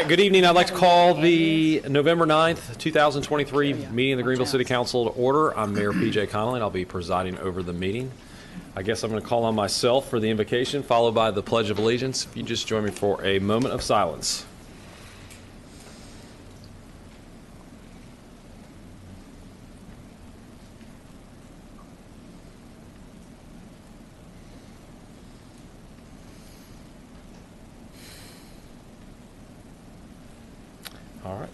right, good evening. I'd like to call the November 9th, 2023 meeting of the Greenville City Council to order. I'm Mayor PJ Connolly, and I'll be presiding over the meeting. I guess I'm going to call on myself for the invocation, followed by the Pledge of Allegiance. If you just join me for a moment of silence. All right,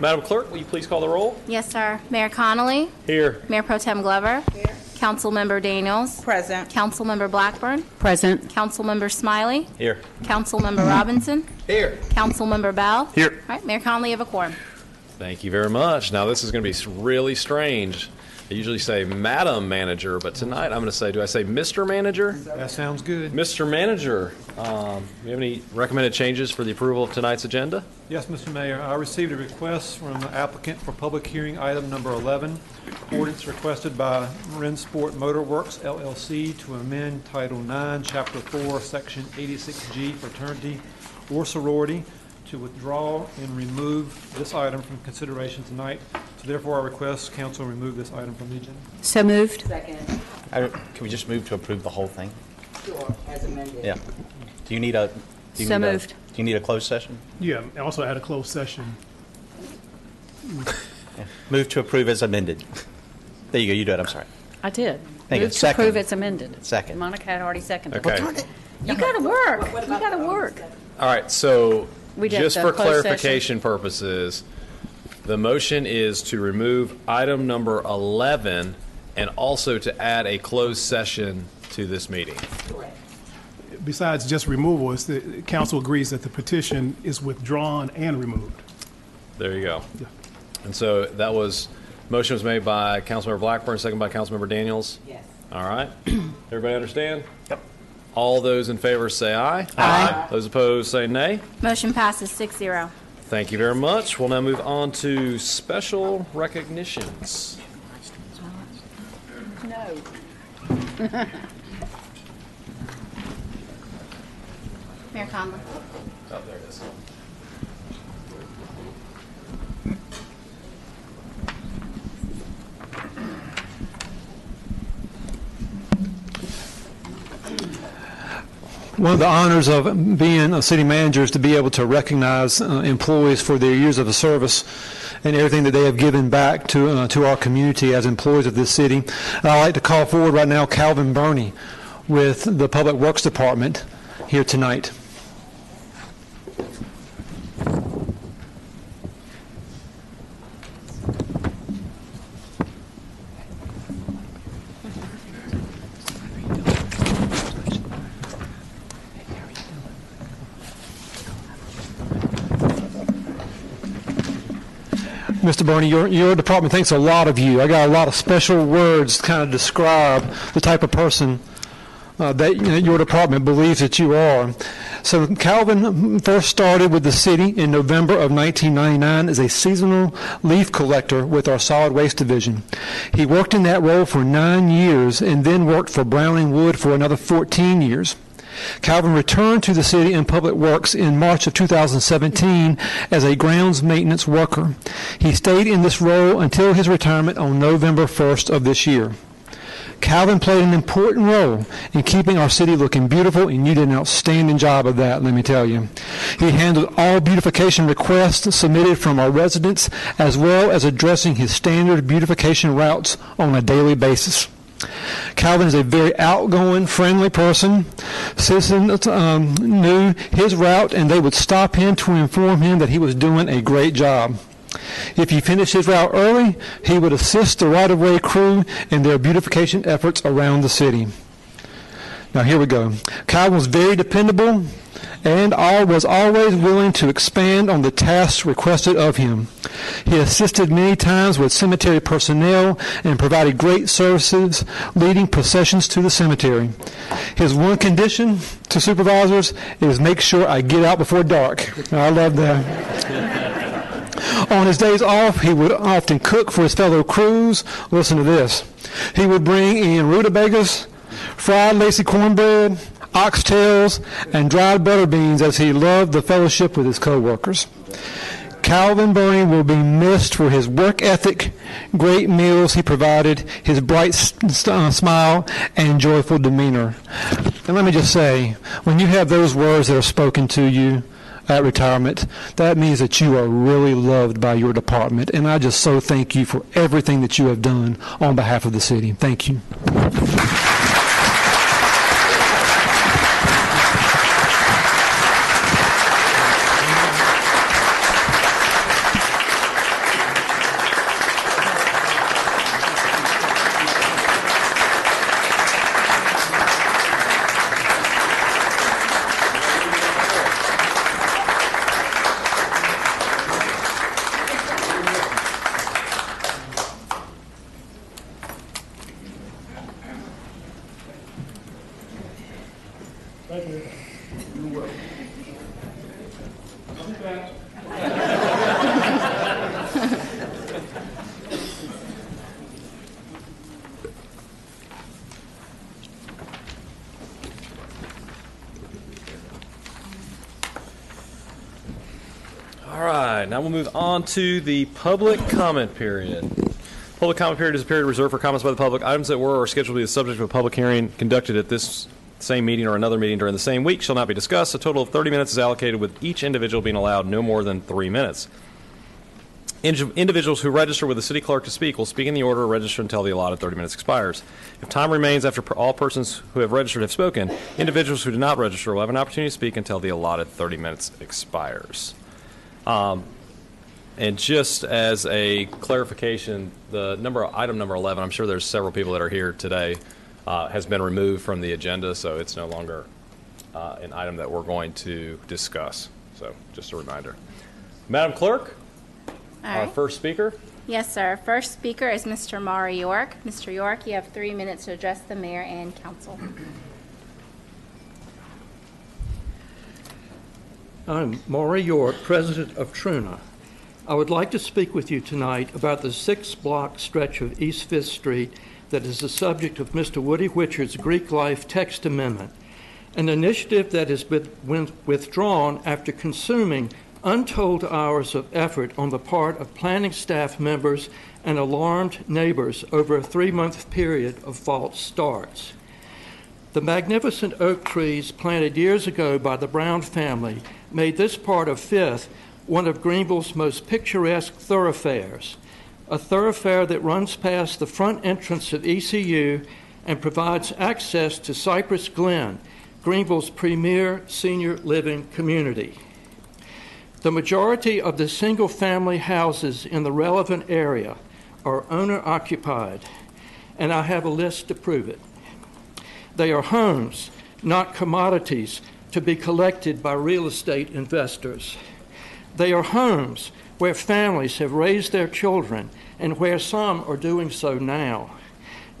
Madam Clerk, will you please call the roll? Yes, sir. Mayor Connolly, Here. Mayor Pro Tem Glover, Here. Councilmember Daniels, Present. Councilmember Blackburn, Present. Councilmember Smiley, Here. Councilmember Robinson, Here. Councilmember Bell. Here. All right, Mayor Connolly, you have a quorum. Thank you very much. Now, this is going to be really strange. I usually say Madam Manager, but tonight I'm going to say, do I say Mr. Manager? That sounds good. Mr. Manager, um, do you have any recommended changes for the approval of tonight's agenda? Yes, Mr. Mayor, I received a request from the applicant for public hearing item number 11, ordinance requested by Rennsport Motorwerks LLC to amend Title 9, Chapter 4, Section 86G fraternity or sorority to withdraw and remove this item from consideration tonight. So therefore, I request council remove this item from the agenda. So moved. Second. I Can we just move to approve the whole thing? Sure, as amended. Yeah. Do you need a? do you So need a- moved. Do you need a closed session? Yeah, and also add a closed session. Yeah. Move to approve as amended. There you go, you do it, I'm sorry. I did. Thank you. Move to Second. approve it's amended. Second. Monica had already seconded. Okay. You gotta work. You gotta work. All right, so We did just the for closed clarification purposes, the motion is to remove item number 11 and also to add a closed session to this meeting. Besides just removal, it's the council agrees that the petition is withdrawn and removed. There you go. Yeah. And so that was, motion was made by Councilmember Blackburn, second by Councilmember Daniels. Yes. All right. Everybody understand? Yep. All those in favor say aye. Aye. Those opposed say nay. Motion passes 6-0. Thank you very much. We'll now move on to special recognitions. No. Mayor Connolly. Oh, there it is. One of the honors of being a city manager is to be able to recognize uh, employees for their years of service and everything that they have given back to uh, to our community as employees of this city. I'd like to call forward right now Calvin Burney with the Public Works Department here tonight. Mr. Burney, your, your department thinks a lot of you. I got a lot of special words to kind of describe the type of person uh, that you know, your department believes that you are. So Calvin first started with the city in November of 1999 as a seasonal leaf collector with our solid waste division. He worked in that role for nine years and then worked for Browning Wood for another 14 years. Calvin returned to the city and public works in March of 2017 as a grounds maintenance worker. He stayed in this role until his retirement on November 1st of this year. Calvin played an important role in keeping our city looking beautiful, and you did an outstanding job of that, let me tell you. He handled all beautification requests submitted from our residents, as well as addressing his standard beautification routes on a daily basis. Calvin is a very outgoing, friendly person. Citizens um, knew his route, and they would stop him to inform him that he was doing a great job. If he finished his route early, he would assist the right-of-way crew in their beautification efforts around the city. Now here we go. Calvin was very dependable and all, was always willing to expand on the tasks requested of him. He assisted many times with cemetery personnel and provided great services leading processions to the cemetery. His one condition to supervisors is make sure I get out before dark. I love that. On his days off, he would often cook for his fellow crews. Listen to this. He would bring in rutabagas, fried lacy cornbread, oxtails, and dried butter beans as he loved the fellowship with his co-workers. Calvin Burney will be missed for his work ethic, great meals he provided, his bright s- uh, smile, and joyful demeanor. And let me just say, when you have those words that are spoken to you at retirement, that means that you are really loved by your department. And I just so thank you for everything that you have done on behalf of the city. Thank you. All right, now we'll move on to the public comment period. Public comment period is a period reserved for comments by the public. Items that were or scheduled to be the subject of a public hearing conducted at this same meeting or another meeting during the same week shall not be discussed. A total of 30 minutes is allocated, with each individual being allowed no more than three minutes. Individuals who register with the city clerk to speak will speak in the order registered until the allotted 30 minutes expires. If time remains after all persons who have registered have spoken, individuals who do not register will have an opportunity to speak until the allotted 30 minutes expires. Um, And just as a clarification, the number, item number 11, I'm sure there's several people that are here today, uh, has been removed from the agenda, so it's no longer uh, an item that we're going to discuss. So just a reminder. Madam Clerk, All our first speaker. Yes, sir. First speaker is Mr. Maury York. Mr. York, you have three minutes to address the mayor and council. I'm Maury York, president of Truna. I would like to speak with you tonight about the six-block stretch of East Fifth Street that is the subject of Mr. Woody Witcher's Greek Life text amendment, an initiative that has been withdrawn after consuming untold hours of effort on the part of planning staff members and alarmed neighbors over a three-month period of false starts. The magnificent oak trees planted years ago by the Brown family made this part of Fifth one of Greenville's most picturesque thoroughfares, a thoroughfare that runs past the front entrance of ECU and provides access to Cypress Glen, Greenville's premier senior living community. The majority of the single family houses in the relevant area are owner occupied, and I have a list to prove it. They are homes, not commodities to be collected by real estate investors. They are homes where families have raised their children and where some are doing so now.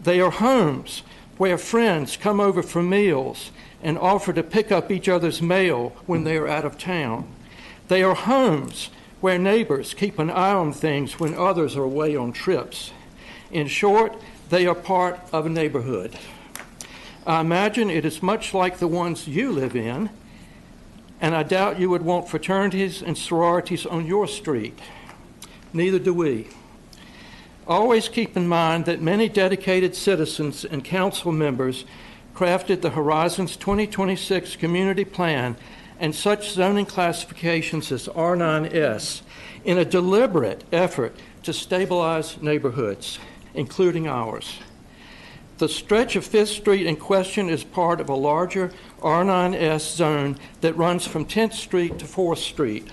They are homes where friends come over for meals and offer to pick up each other's mail when they are out of town. They are homes where neighbors keep an eye on things when others are away on trips. In short, they are part of a neighborhood. I imagine it is much like the ones you live in, and I doubt you would want fraternities and sororities on your street. Neither do we. Always keep in mind that many dedicated citizens and council members crafted the Horizons 2026 Community Plan and such zoning classifications as R9S in a deliberate effort to stabilize neighborhoods, including ours. The stretch of Fifth Street in question is part of a larger R9S zone that runs from 10th Street to 4th Street.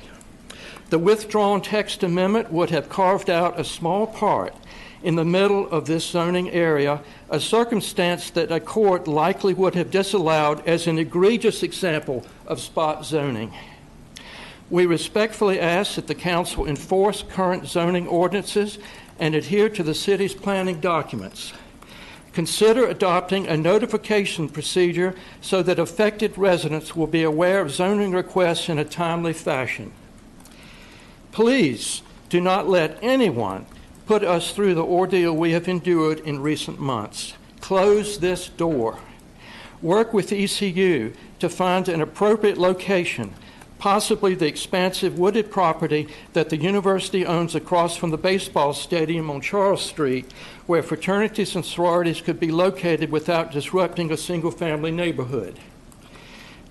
The withdrawn text amendment would have carved out a small part in the middle of this zoning area, a circumstance that a court likely would have disallowed as an egregious example of spot zoning. We respectfully ask that the council enforce current zoning ordinances and adhere to the city's planning documents. Consider adopting a notification procedure so that affected residents will be aware of zoning requests in a timely fashion. Please do not let anyone put us through the ordeal we have endured in recent months. Close this door. Work with ECU to find an appropriate location, possibly the expansive wooded property that the university owns across from the baseball stadium on Charles Street, where fraternities and sororities could be located without disrupting a single family neighborhood.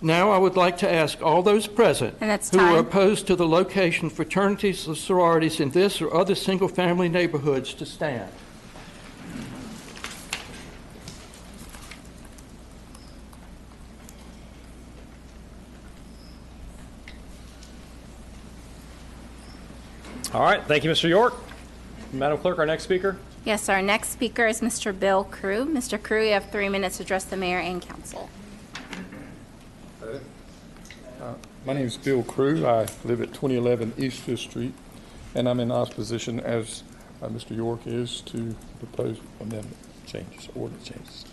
Now, I would like to ask all those present who are opposed to the location of fraternities or sororities in this or other single family neighborhoods to stand. All right, thank you, Mr. York. Madam Clerk, our next speaker. Yes, our next speaker is Mr. Bill Crew. Mr. Crew, you have three minutes to address the mayor and council. My name is Bill Crew. I live at 2011 East Fifth Street, and I'm in opposition, as uh, Mr. York is, to proposed amendment changes, ordinance changes.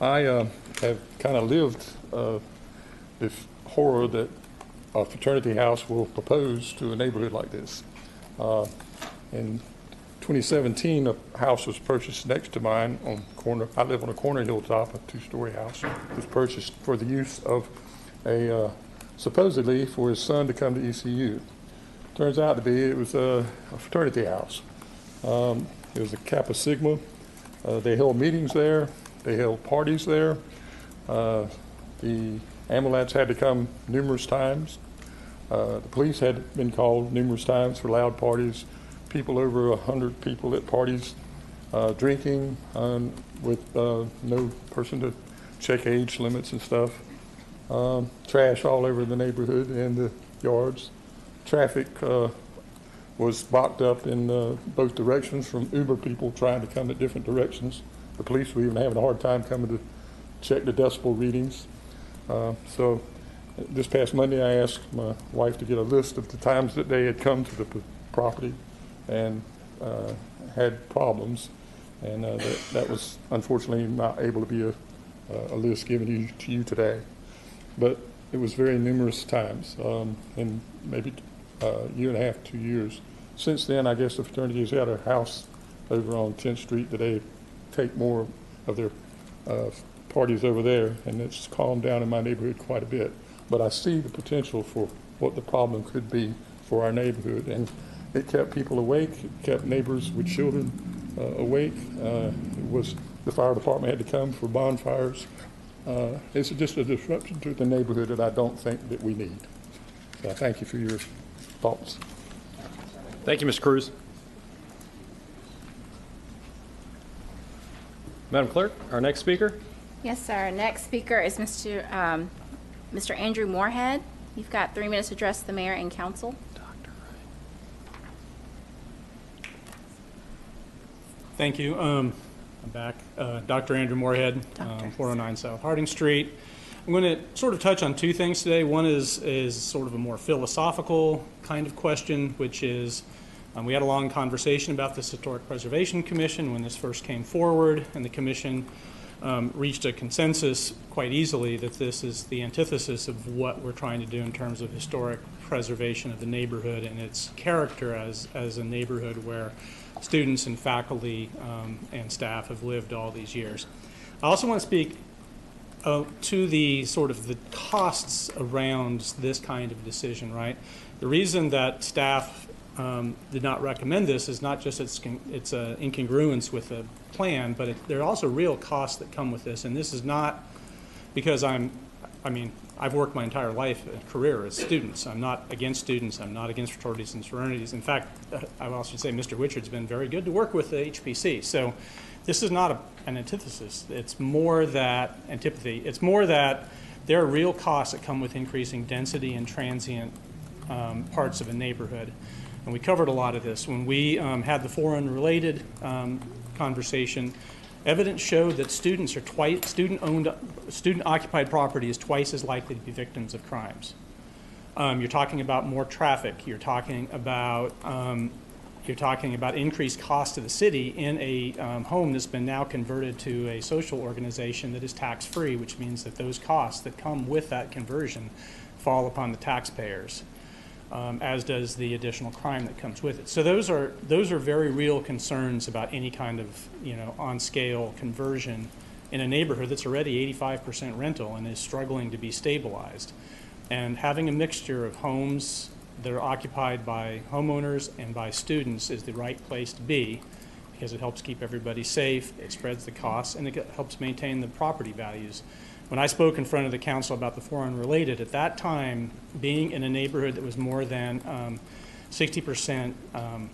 I uh, have kind of lived uh, this horror that a fraternity house will propose to a neighborhood like this. Uh, In 2017, a house was purchased next to mine on corner, I live on a corner hilltop, a two-story house, was purchased for the use of a, uh, supposedly for his son to come to ECU. Turns out to be, it was a a fraternity house. Um, It was a Kappa Sigma. Uh, They held meetings there, they held parties there. Uh, The ambulance had to come numerous times. Uh, The police had been called numerous times for loud parties. People over a hundred people at parties uh, drinking um, with uh, no person to check age limits and stuff. Um, trash all over the neighborhood and the yards. Traffic uh, was blocked up in uh, both directions from Uber people trying to come at different directions. The police were even having a hard time coming to check the decibel readings. Uh, so this past Monday, I asked my wife to get a list of the times that they had come to the property and uh, had problems. And uh, that, that was unfortunately not able to be a, a list given to you, to you today. But it was very numerous times, um, in maybe a year and a half, two years. Since then, I guess the fraternity has had a house over on 10th Street that they take more of their uh, parties over there, and it's calmed down in my neighborhood quite a bit. But I see the potential for what the problem could be for our neighborhood, and it kept people awake, it kept neighbors with children uh, awake. Uh, It was, the fire department had to come for bonfires. Uh, It's just a disruption to the neighborhood that I don't think that we need. So I thank you for your thoughts. Thank you, Mr. Cruz. Madam Clerk, our next speaker. Yes, sir. Our next speaker is Mr. um, Mr. Andrew Moorhead. You've got three minutes to address the mayor and council. Thank you. Um, I'm back. Uh, Dr. Andrew Moorhead, Doctor. um, 409 South Harding Street. I'm going to sort of touch on two things today. One is is sort of a more philosophical kind of question, which is um, we had a long conversation about this Historic Preservation Commission when this first came forward, and the commission um, reached a consensus quite easily that this is the antithesis of what we're trying to do in terms of historic preservation of the neighborhood and its character as, as a neighborhood where students and faculty um, and staff have lived all these years. I also want to speak uh, to the sort of the costs around this kind of decision, right? The reason that staff um, did not recommend this is not just it's it's a incongruence with the plan, but it, there are also real costs that come with this, and this is not because I'm, I mean, I've worked my entire life, uh, career as students. I'm not against students. I'm not against fraternities and sororities. In fact, uh, I also say Mr. Wichard's been very good to work with the HPC. So this is not a, an antithesis. It's more that antipathy. It's more that there are real costs that come with increasing density and transient um, parts of a neighborhood. And we covered a lot of this. When we um, had the foreign related um, conversation, evidence showed that students are twice, student-owned, student-occupied property is twice as likely to be victims of crimes. Um, You're talking about more traffic, you're talking about, um, you're talking about increased cost to the city in a um, home that's been now converted to a social organization that is tax-free, which means that those costs that come with that conversion fall upon the taxpayers um, as does the additional crime that comes with it. So those are, those are very real concerns about any kind of, you know, on-scale conversion in a neighborhood that's already 85% rental and is struggling to be stabilized. And having a mixture of homes that are occupied by homeowners and by students is the right place to be because it helps keep everybody safe, it spreads the costs, and it helps maintain the property values. When I spoke in front of the council about the four unrelated, at that time, being in a neighborhood that was more than um, 60% um,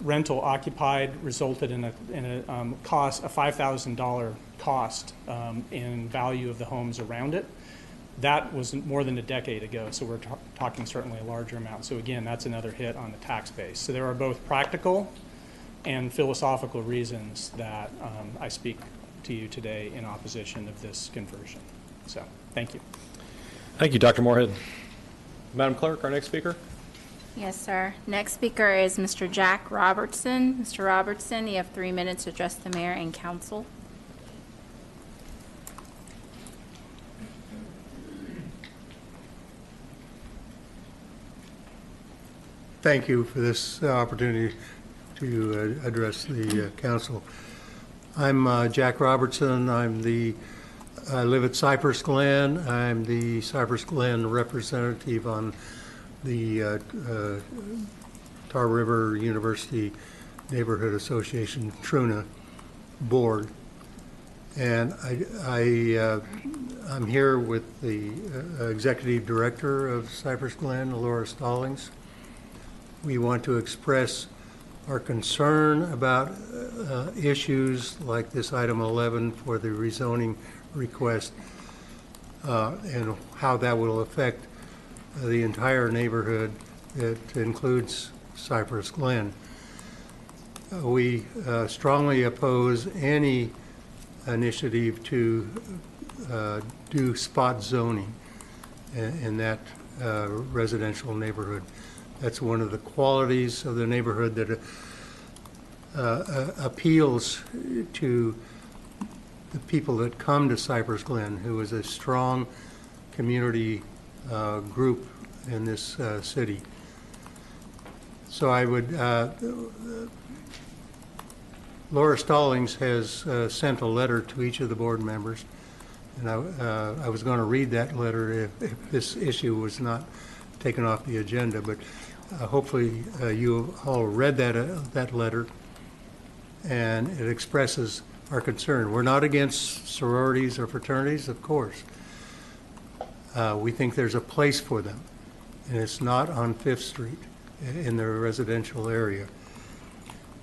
rental occupied resulted in a, in a um, cost, a $5,000 cost um, in value of the homes around it. That was more than a decade ago, so we're ta- talking certainly a larger amount. So again, that's another hit on the tax base. So there are both practical and philosophical reasons that um, I speak to you today in opposition of this conversion. So, thank you. Thank you, Dr. Moorhead. Madam Clerk, our next speaker? Yes, sir. Next speaker is Mr. Jack Robertson. Mr. Robertson, you have three minutes to address the mayor and council. Thank you for this opportunity to uh, address the uh, council. I'm uh, Jack Robertson. I'm the, I live at Cypress Glen. I'm the Cypress Glen representative on the uh, uh, Tar River University Neighborhood Association Truna Board. And I, I, uh, I'm here with the uh, Executive Director of Cypress Glen, Laura Stallings. We want to express our concern about uh, issues like this item 11 for the rezoning request uh, and how that will affect uh, the entire neighborhood that includes Cypress Glen. We uh, strongly oppose any initiative to uh, do spot zoning in in that uh, residential neighborhood. That's one of the qualities of the neighborhood that uh, uh, appeals to the people that come to Cypress Glen, who is a strong community uh, group in this uh, city. So I would, uh, Laura Stallings has uh, sent a letter to each of the board members, and I, uh, I was going to read that letter if, if this issue was not taken off the agenda, but uh, hopefully uh, you all read that, uh, that letter, and it expresses our concern. We're not against sororities or fraternities, of course. Uh, We think there's a place for them, and it's not on Fifth Street in the residential area.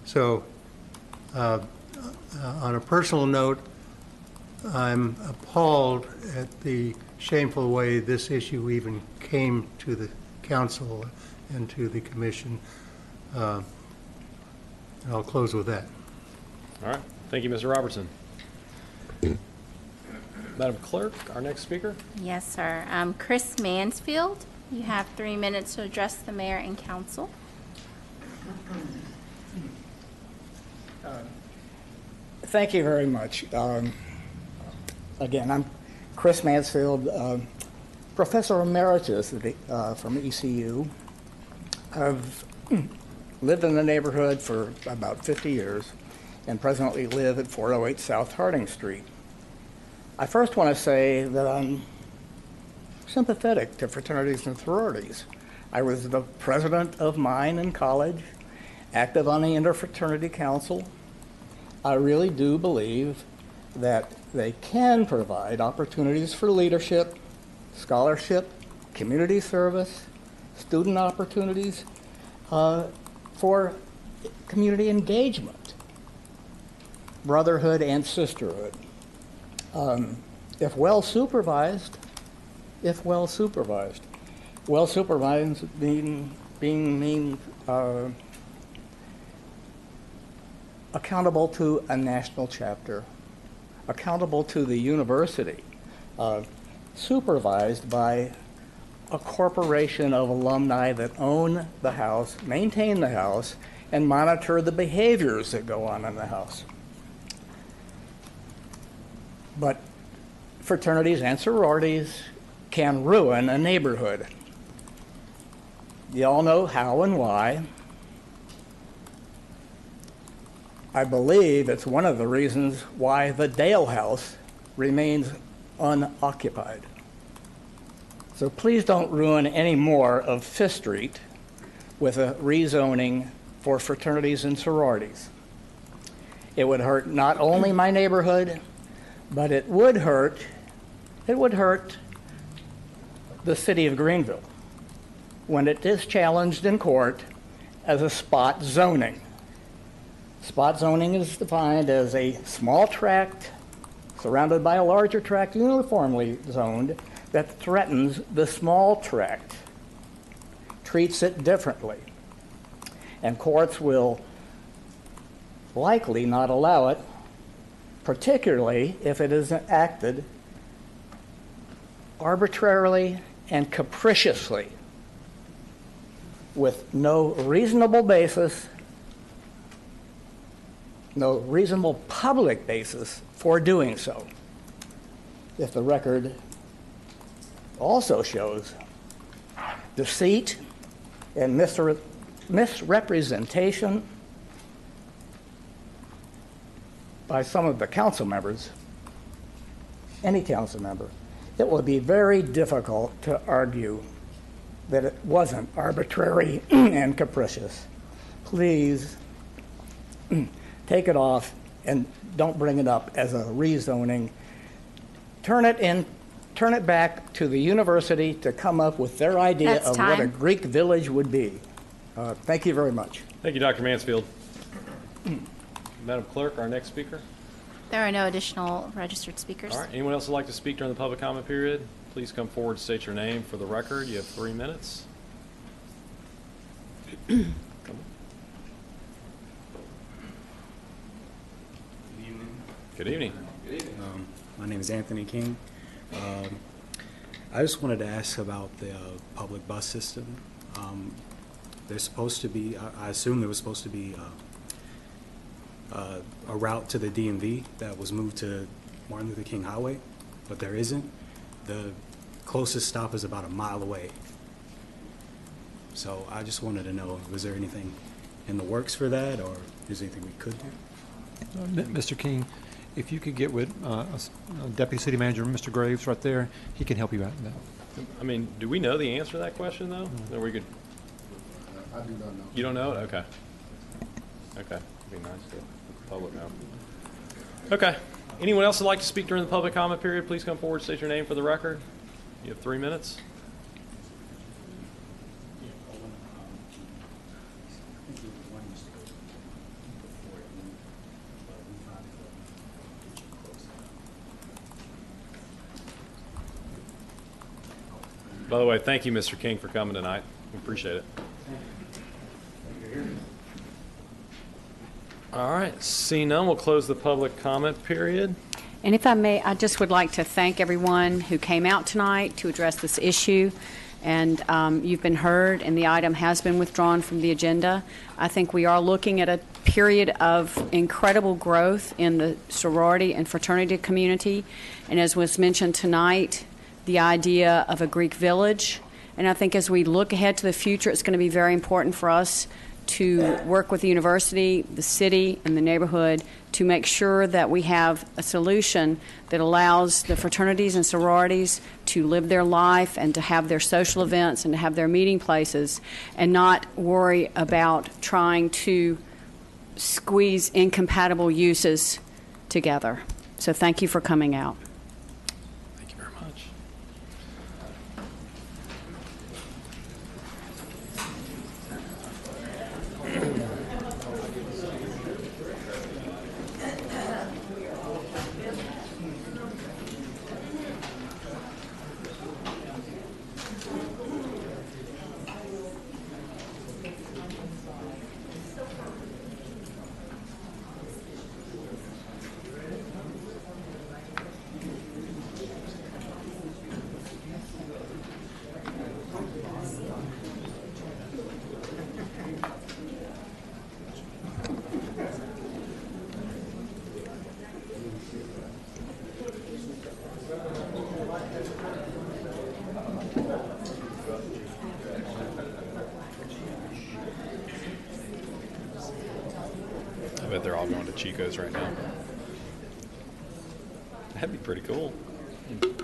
So, uh, uh, on a personal note, I'm appalled at the shameful way this issue even came to the council and to the commission. Uh, and I'll close with that. All right. Thank you, Mr. Robertson. Madam Clerk, our next speaker? Yes, sir. Um, Chris Mansfield, you have three minutes to address the mayor and council. Thank you very much. Um, Again, I'm Chris Mansfield, um, Professor Emeritus uh, from ECU. I've lived in the neighborhood for about 50 years and presently live at 408 South Harding Street. I first want to say that I'm sympathetic to fraternities and sororities. I was the president of mine in college, active on the interfraternity council. I really do believe that they can provide opportunities for leadership, scholarship, community service, student opportunities, uh, for community engagement, brotherhood and sisterhood. Um, if well supervised, if well supervised. Well supervised mean being mean, uh, accountable to a national chapter, accountable to the university, uh, supervised by a corporation of alumni that own the house, maintain the house, and monitor the behaviors that go on in the house. But fraternities and sororities can ruin a neighborhood. You all know how and why. I believe it's one of the reasons why the Dale House remains unoccupied. So please don't ruin any more of Fifth Street with a rezoning for fraternities and sororities. It would hurt not only my neighborhood, but it would hurt, it would hurt the city of Greenville when it is challenged in court as a spot zoning. Spot zoning is defined as a small tract surrounded by a larger tract uniformly zoned that threatens the small tract, treats it differently. And courts will likely not allow it, particularly if it is acted arbitrarily and capriciously with no reasonable basis, no reasonable public basis for doing so. If the record also shows deceit and misre- misrepresentation by some of the council members, any council member, it will be very difficult to argue that it wasn't arbitrary and capricious. Please take it off and don't bring it up as a rezoning. Turn it in, turn it back to the university to come up with their idea That's of what a time. Greek village would be. Uh, thank you very much. Thank you, Dr. Mansfield. Madam Clerk, our next speaker. There are no additional registered speakers. All right, anyone else would like to speak during the public comment period? Please come forward, state your name for the record. You have three minutes. Good evening. Good Um, my name is Anthony King. Um, I just wanted to ask about the uh, public bus system. Um, there's supposed to be, I, I assume there was supposed to be uh, uh, a route to the DMV that was moved to Martin Luther King Highway, but there isn't. The closest stop is about a mile away. So I just wanted to know, was there anything in the works for that, or is there anything we could do? Uh, Mr. King, if you could get with uh, us- uh, Deputy City Manager, Mr. Graves, right there, he can help you out with that. I mean, do we know the answer to that question, though? That we could, I do not know. you don't know it? Okay. Okay, be nice to the public know. Okay. Anyone else would like to speak during the public comment period, please come forward, state your name for the record. You have three minutes. By the way, thank you, Mr. King, for coming tonight. We appreciate it. All right, seeing none, we'll close the public comment period. And if I may, I just would like to thank everyone who came out tonight to address this issue. And um, you've been heard, and the item has been withdrawn from the agenda. I think we are looking at a period of incredible growth in the sorority and fraternity community. And as was mentioned tonight, the idea of a Greek village. And I think as we look ahead to the future, it's going to be very important for us to work with the university, the city, and the neighborhood to make sure that we have a solution that allows the fraternities and sororities to live their life and to have their social events and to have their meeting places and not worry about trying to squeeze incompatible uses together. So thank you for coming out. They're all going to Chico's right now. That'd be pretty cool. Did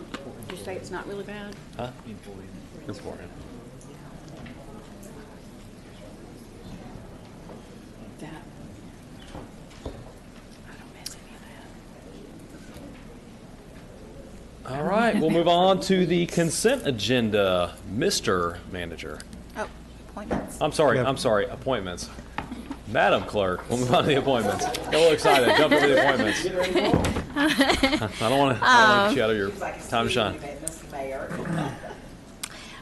you say it's not really bad? Huh? Important. That. I don't miss any of that. All right, we'll move on to the consent agenda. Mr. Manager. Oh, appointments. I'm sorry, I'm sorry, appointments. Madam Clerk, we'll move on to the appointments. Get a little excited, jump into the appointments. I don't want to, I don't want to get you out of your time to shine.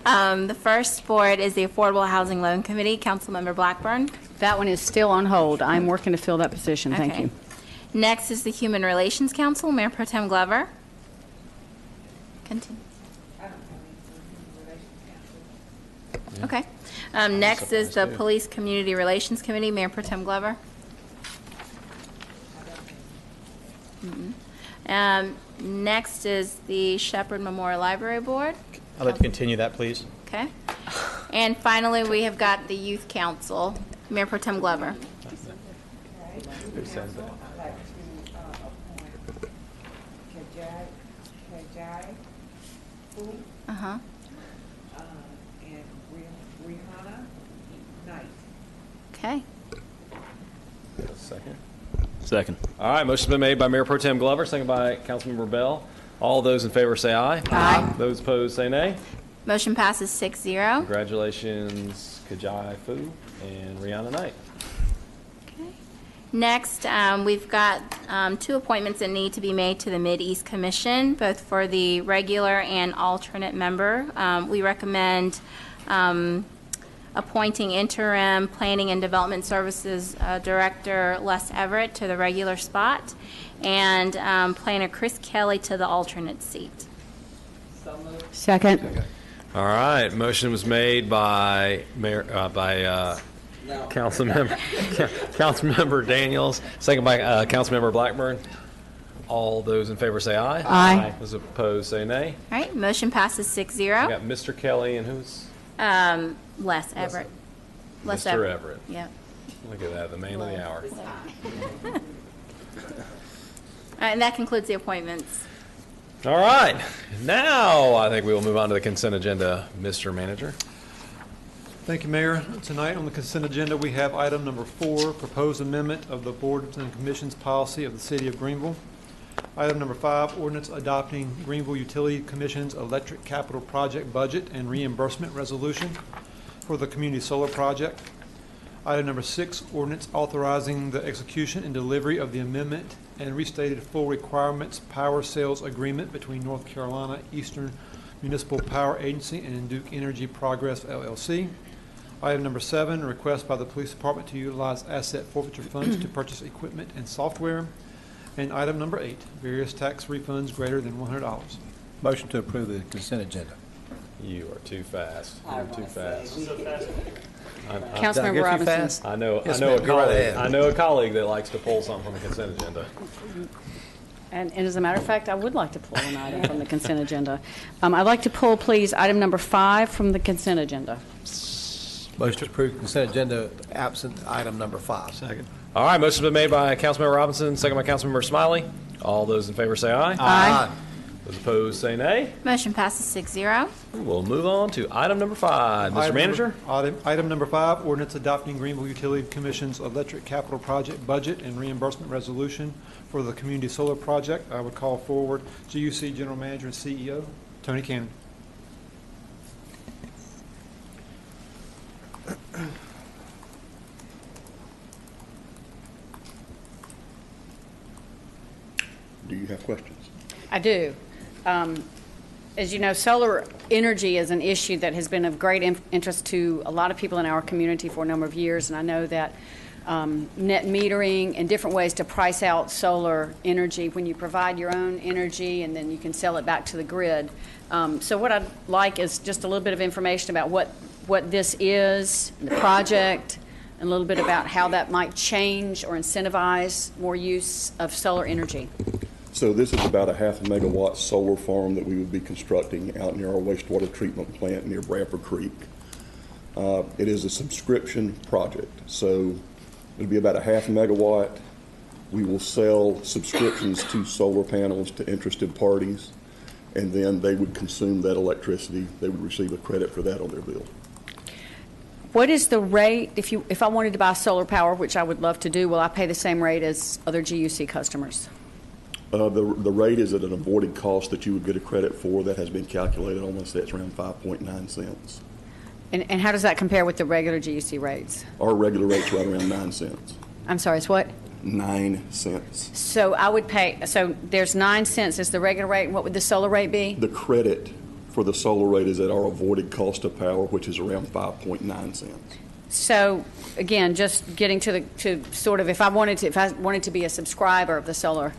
Um, The first board is the Affordable Housing Loan Committee. Councilmember Blackburn. That one is still on hold. I'm working to fill that position. Thank Okay. you. Next is the Human Relations Council, Mayor Pro Tem Glover. Continue. Okay. Um, Next is the Police Community Relations Committee, Mayor Pro Tem Glover. Mm-mm. Um, Next is the Sheppard Memorial Library Board. I'd like to continue that, please. Okay. And finally, we have got the Youth Council, Mayor Pro Tem Glover. Who says that? Uh-huh. and Rihanna Knight. Okay. Second. Second. All right, motion's been made by Mayor Pro Tem Glover, second by Councilmember Bell. All those in favor say aye. Aye. Those opposed say nay. Motion passes six zero. Congratulations, Kajai Fu and Rihanna Knight. Okay. Next, um, we've got um, two appointments that need to be made to the Mid-East Commission, both for the regular and alternate member. Um, We recommend um, appointing interim Planning and Development Services uh, Director Les Everett to the regular spot, and um, Planner Chris Kelly to the alternate seat. Second. All right, motion was made by Mayor, uh, by, uh, Councilmember, Councilmember Daniels, second by, uh, Councilmember Blackburn. All those in favor say aye. Aye. Those opposed say nay. All right, motion passes six We zero. got Mr. Kelly and who's? Um, Les Everett. Les Mr. Everett. Yep. Look at that, the man of the hour. All right, and that concludes the appointments. All right, now I think we will move on to the consent agenda, Mr. Manager. Thank you, Mayor. Tonight on the consent agenda, we have item number four, proposed amendment of the Boards and Commissions policy of the City of Greenville. Item number five, ordinance adopting Greenville Utility Commission's electric capital project budget and reimbursement resolution for the community solar project. Item number six, ordinance authorizing the execution and delivery of the amendment and restated full requirements power sales agreement between North Carolina Eastern Municipal Power Agency and Duke Energy Progress LLC. Item number seven, request by the police department to utilize asset forfeiture funds to purchase equipment and software. And item number eight, various tax refunds greater than one hundred dollars. Motion to approve the consent agenda. You are too fast. You're too fast. I- I- Councilmember Robinson. I know, I Yes, know a ma'am. Go right colleague, ahead. I know a colleague that likes to pull something from the consent agenda. And, and as a matter of fact, I would like to pull an item from the consent agenda. Um, I'd like to pull, please, item number five from the consent agenda. Motion to approve consent agenda, absent item number five. Second. All right, motion's been made by Councilmember Robinson, second by Councilmember Smiley. All those in favor say aye. Aye. Those opposed say nay. Motion passes six zero. We'll move on to item number five. Mr. Item number- Manager? Item, item number five, ordinance adopting Greenville Utility Commission's electric capital project budget and reimbursement resolution for the community solar project. I would call forward GUC General Manager and CEO, Tony Cannon. Do you have questions? I do. Um, As you know, solar energy is an issue that has been of great in- interest to a lot of people in our community for a number of years, and I know that um, net metering and different ways to price out solar energy when you provide your own energy and then you can sell it back to the grid. Um, So what I'd like is just a little bit of information about what, what this is, the project, and a little bit about how that might change or incentivize more use of solar energy. So this is about a half a megawatt solar farm that we would be constructing out near our wastewater treatment plant near Bradford Creek. Uh, It is a subscription project, so it'll be about a half megawatt. We will sell subscriptions to solar panels to interested parties, and then they would consume that electricity. They would receive a credit for that on their bill. What is the rate, if you, if I wanted to buy solar power, which I would love to do, will I pay the same rate as other GUC customers? Uh, the, the rate is at an avoided cost that you would get a credit for that has been calculated, almost that's around 5.9 cents. And, and how does that compare with the regular GUC rates? Our regular rate's right around 9 cents. I'm sorry, it's what? 9 cents. So I would pay, so there's nine cents is the regular rate, and what would the solar rate be? The credit for the solar rate is at our avoided cost of power, which is around 5.9 cents. So, again, just getting to the, to sort of, if I wanted to, if I wanted to be a subscriber of the solar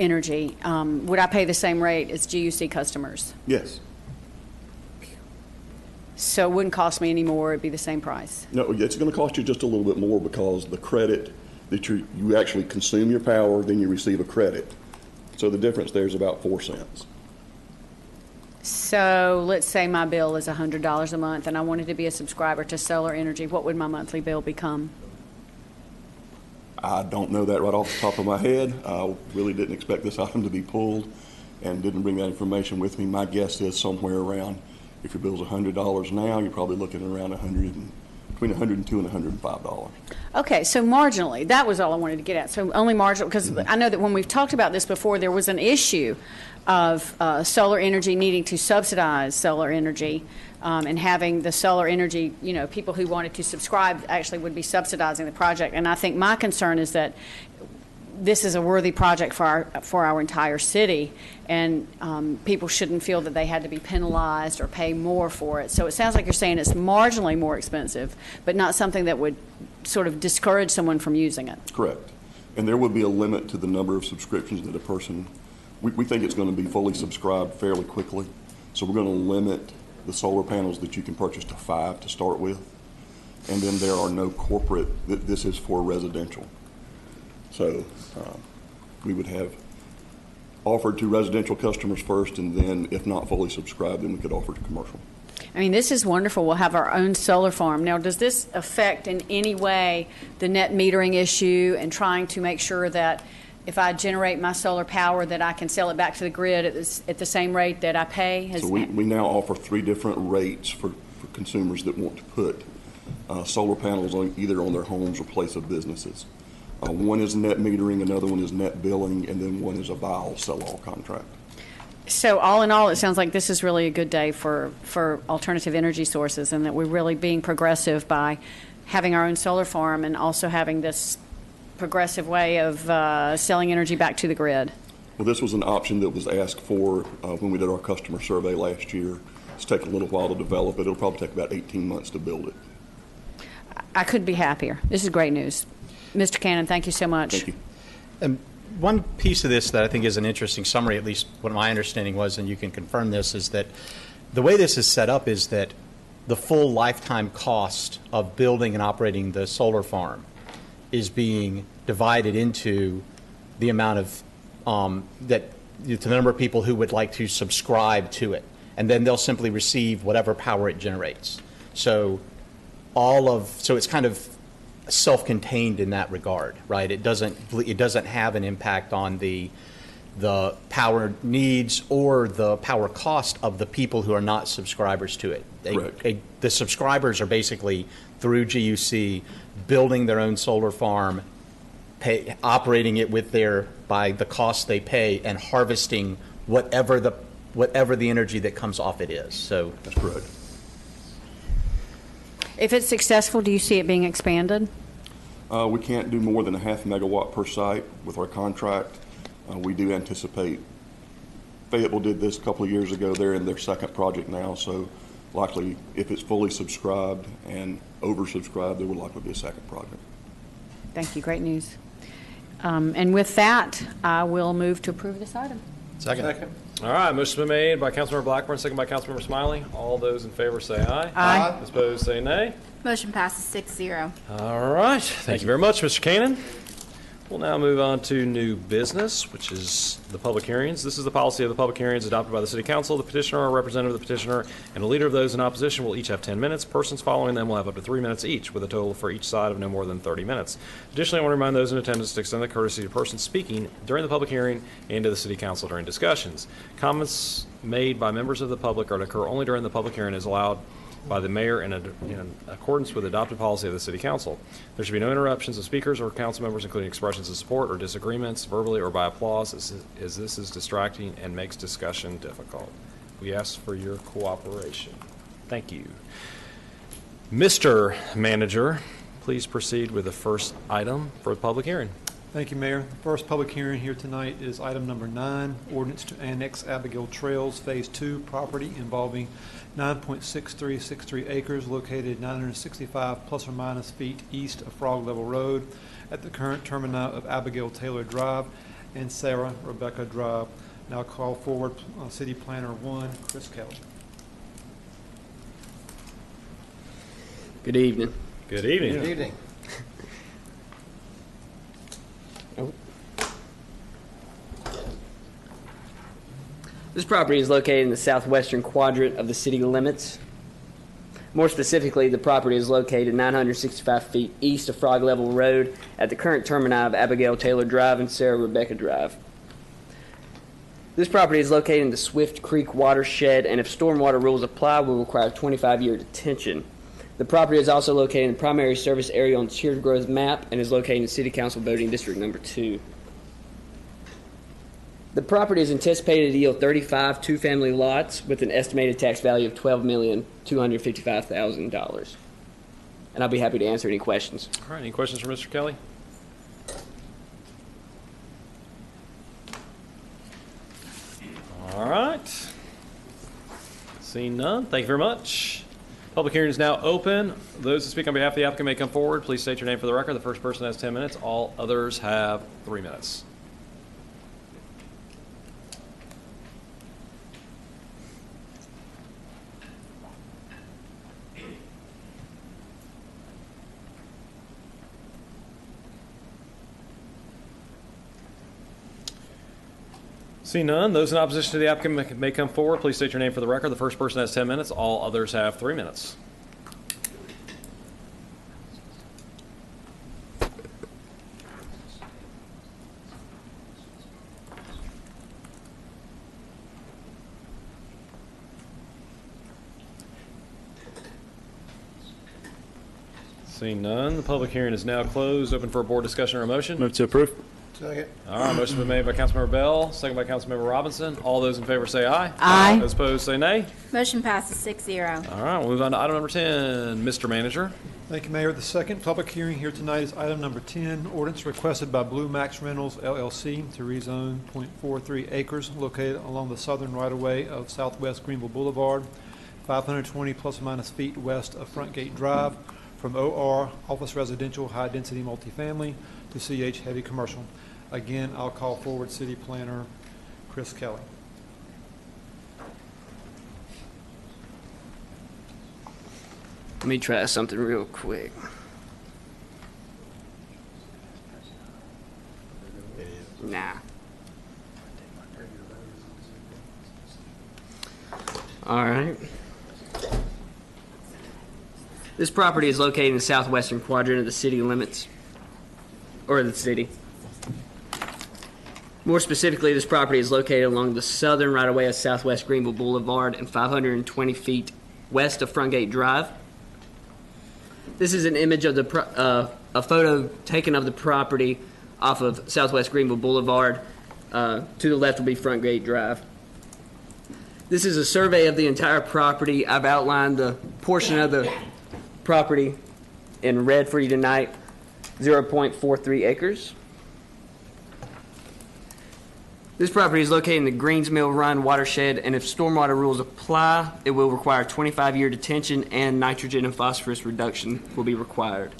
energy, um, would I pay the same rate as GUC customers? Yes. So it wouldn't cost me any more, it'd be the same price? No, it's going to cost you just a little bit more because the credit that you, you actually consume your power, then you receive a credit. So the difference there is about 4 cents. So let's say my bill is $100 a month and I wanted to be a subscriber to solar energy, what would my monthly bill become? I don't know that right off the top of my head. I really didn't expect this item to be pulled and didn't bring that information with me. My guess is somewhere around, if your bill's $100 now, you're probably looking around 100 and, between 102 and 105 dollars. Okay, so marginally, that was all I wanted to get at. So only marginal, because I know that when we've talked about this before, there was an issue of uh, solar energy needing to subsidize solar energy um, and having the solar energy, you know, people who wanted to subscribe actually would be subsidizing the project. And I think my concern is that this is a worthy project for our, for our entire city, and um, people shouldn't feel that they had to be penalized or pay more for it. So it sounds like you're saying it's marginally more expensive, but not something that would sort of discourage someone from using it. Correct. And there would be a limit to the number of subscriptions that a person, we, we think it's going to be fully subscribed fairly quickly. So we're going to limit the solar panels that you can purchase to five to start with. And then there are no corporate, th- this is for residential. So um, we would have offered to residential customers first, and then if not fully subscribed, then we could offer to commercial. I mean, this is wonderful. We'll have our own solar farm. Now, does this affect in any way the net metering issue and trying to make sure that if I generate my solar power, that I can sell it back to the grid at, this, at the same rate that I pay? Has- So we, we now offer three different rates for, for consumers that want to put uh, solar panels on either on their homes or place of businesses. Uh, one is net metering, another one is net billing, and then one is a buy-all, sell-all contract. So all in all, it sounds like this is really a good day for, for alternative energy sources and that we're really being progressive by having our own solar farm and also having this progressive way of uh, selling energy back to the grid. Well, this was an option that was asked for uh, when we did our customer survey last year. It's taken a little while to develop it. It'll probably take about 18 months to build it. I couldn't be happier. This is great news. Mr. Cannon, thank you so much. Thank you. And one piece of this that I think is an interesting summary, at least what my understanding was, and you can confirm this, is that the way this is set up is that the full lifetime cost of building and operating the solar farm is being divided into the amount of um, that to the number of people who would like to subscribe to it, and then they'll simply receive whatever power it generates. So all of so it's kind of self-contained in that regard, right? It doesn't it doesn't have an impact on the the power needs or the power cost of the people who are not subscribers to it. Correct. a- the subscribers are basically through GUC building their own solar farm, pay, operating it with their by the cost they pay and harvesting whatever the whatever the energy that comes off it is. So That's correct. If it's successful, do you see it being expanded? Uh, we can't do more than a half megawatt per site with our contract. Uh, we do anticipate, Fayetteville did this a couple of years ago. They're in their second project now, so likely if it's fully subscribed and oversubscribed, there would likely be a second project. Thank you. Great news. Um, and with that, I will move to approve this item. Second. All right, motion's been made by Councilmember Blackburn, second by Councilmember Smiley. All those in favor say aye. Aye. Those Opposed, say nay. Motion passes six zero. All right, thank you very much, Mr. Cannon. We'll now move on to new business, which is the public hearings. This is the policy of the public hearings adopted by the city council. The petitioner or representative of the petitioner and a leader of those in opposition will each have 10 minutes. Persons following them will have up to three minutes each, with a total for each side of no more than 30 minutes. Additionally, I want to remind those in attendance to extend the courtesy to persons speaking during the public hearing and to the city council during discussions. Comments made by members of the public are to occur only during the public hearing as allowed by the mayor in, ad- in accordance with adopted policy of the city council. There should be no interruptions of speakers or council members, including expressions of support or disagreements, verbally or by applause, as, as this is distracting and makes discussion difficult. We ask for your cooperation. Thank you. Mr. Manager, please proceed with the first item for the public hearing. Thank you, Mayor. The First public hearing here tonight is item number nine, ordinance to annex Abigail Trails Phase Two property involving 9.6363 acres located 965 plus or minus feet east of Frog Level Road at the current termini of Abigail Taylor Drive and Sarah Rebecca Drive. Now call forward uh, City Planner One, Chris Kelly. Good evening. Good evening. Good evening. This property is located in the southwestern quadrant of the city limits. More specifically, the property is located 965 feet east of Frog Level Road at the current termini of Abigail Taylor Drive and Sarah Rebecca Drive. This property is located in the Swift Creek watershed, and if stormwater rules apply, will require 25-year detention. The property is also located in the primary service area on the Cedar Grove map and is located in City Council Voting District Number 2. The property is anticipated to yield 35 two-family lots with an estimated tax value of $12,255,000. And I'll be happy to answer any questions. All right, any questions for Mr. Kelly? All right. Seeing none, thank you very much. Public hearing is now open. Those who speak on behalf of the applicant may come forward. Please state your name for the record. The first person has 10 minutes. All others have three minutes. See none. Those in opposition to the applicant may- come forward. Please state your name for the record. The first person has 10 minutes. All others have three minutes. Seeing none, the public hearing is now closed. Open for a board discussion or a motion. Move to approve. Second. All right, motion been made by Councilmember Bell, second by Councilmember Robinson. All those in favor say aye. Aye. Those opposed say nay. Motion passes six zero. All right, we'll move on to item number 10. Mr. Manager. Thank you, Mayor. The second public hearing here tonight is item number 10, ordinance requested by Bluemax Rentals LLC to rezone .43 acres located along the southern right-of-way of Southwest Greenville Boulevard, 520 plus or minus feet west of Frontgate Drive, from OR Office Residential High Density Multifamily to CH Heavy Commercial. Again, I'll call forward City Planner Chris Kelly. Let me try something real quick. Nah. All right. This property is located in the southwestern quadrant of the city limits, or the city. More specifically, this property is located along the southern right-of-way of Southwest Greenville Boulevard and 520 feet west of Frontgate Drive. This is an image of the, pro- uh, a photo taken of the property off of Southwest Greenville Boulevard. Uh, to the left will be Frontgate Drive. This is a survey of the entire property. I've outlined the portion of the property in red for you tonight, 0.43 acres. This property is located in the Greens Mill Run watershed, and if stormwater rules apply, it will require 25-year detention and nitrogen and phosphorus reduction will be required.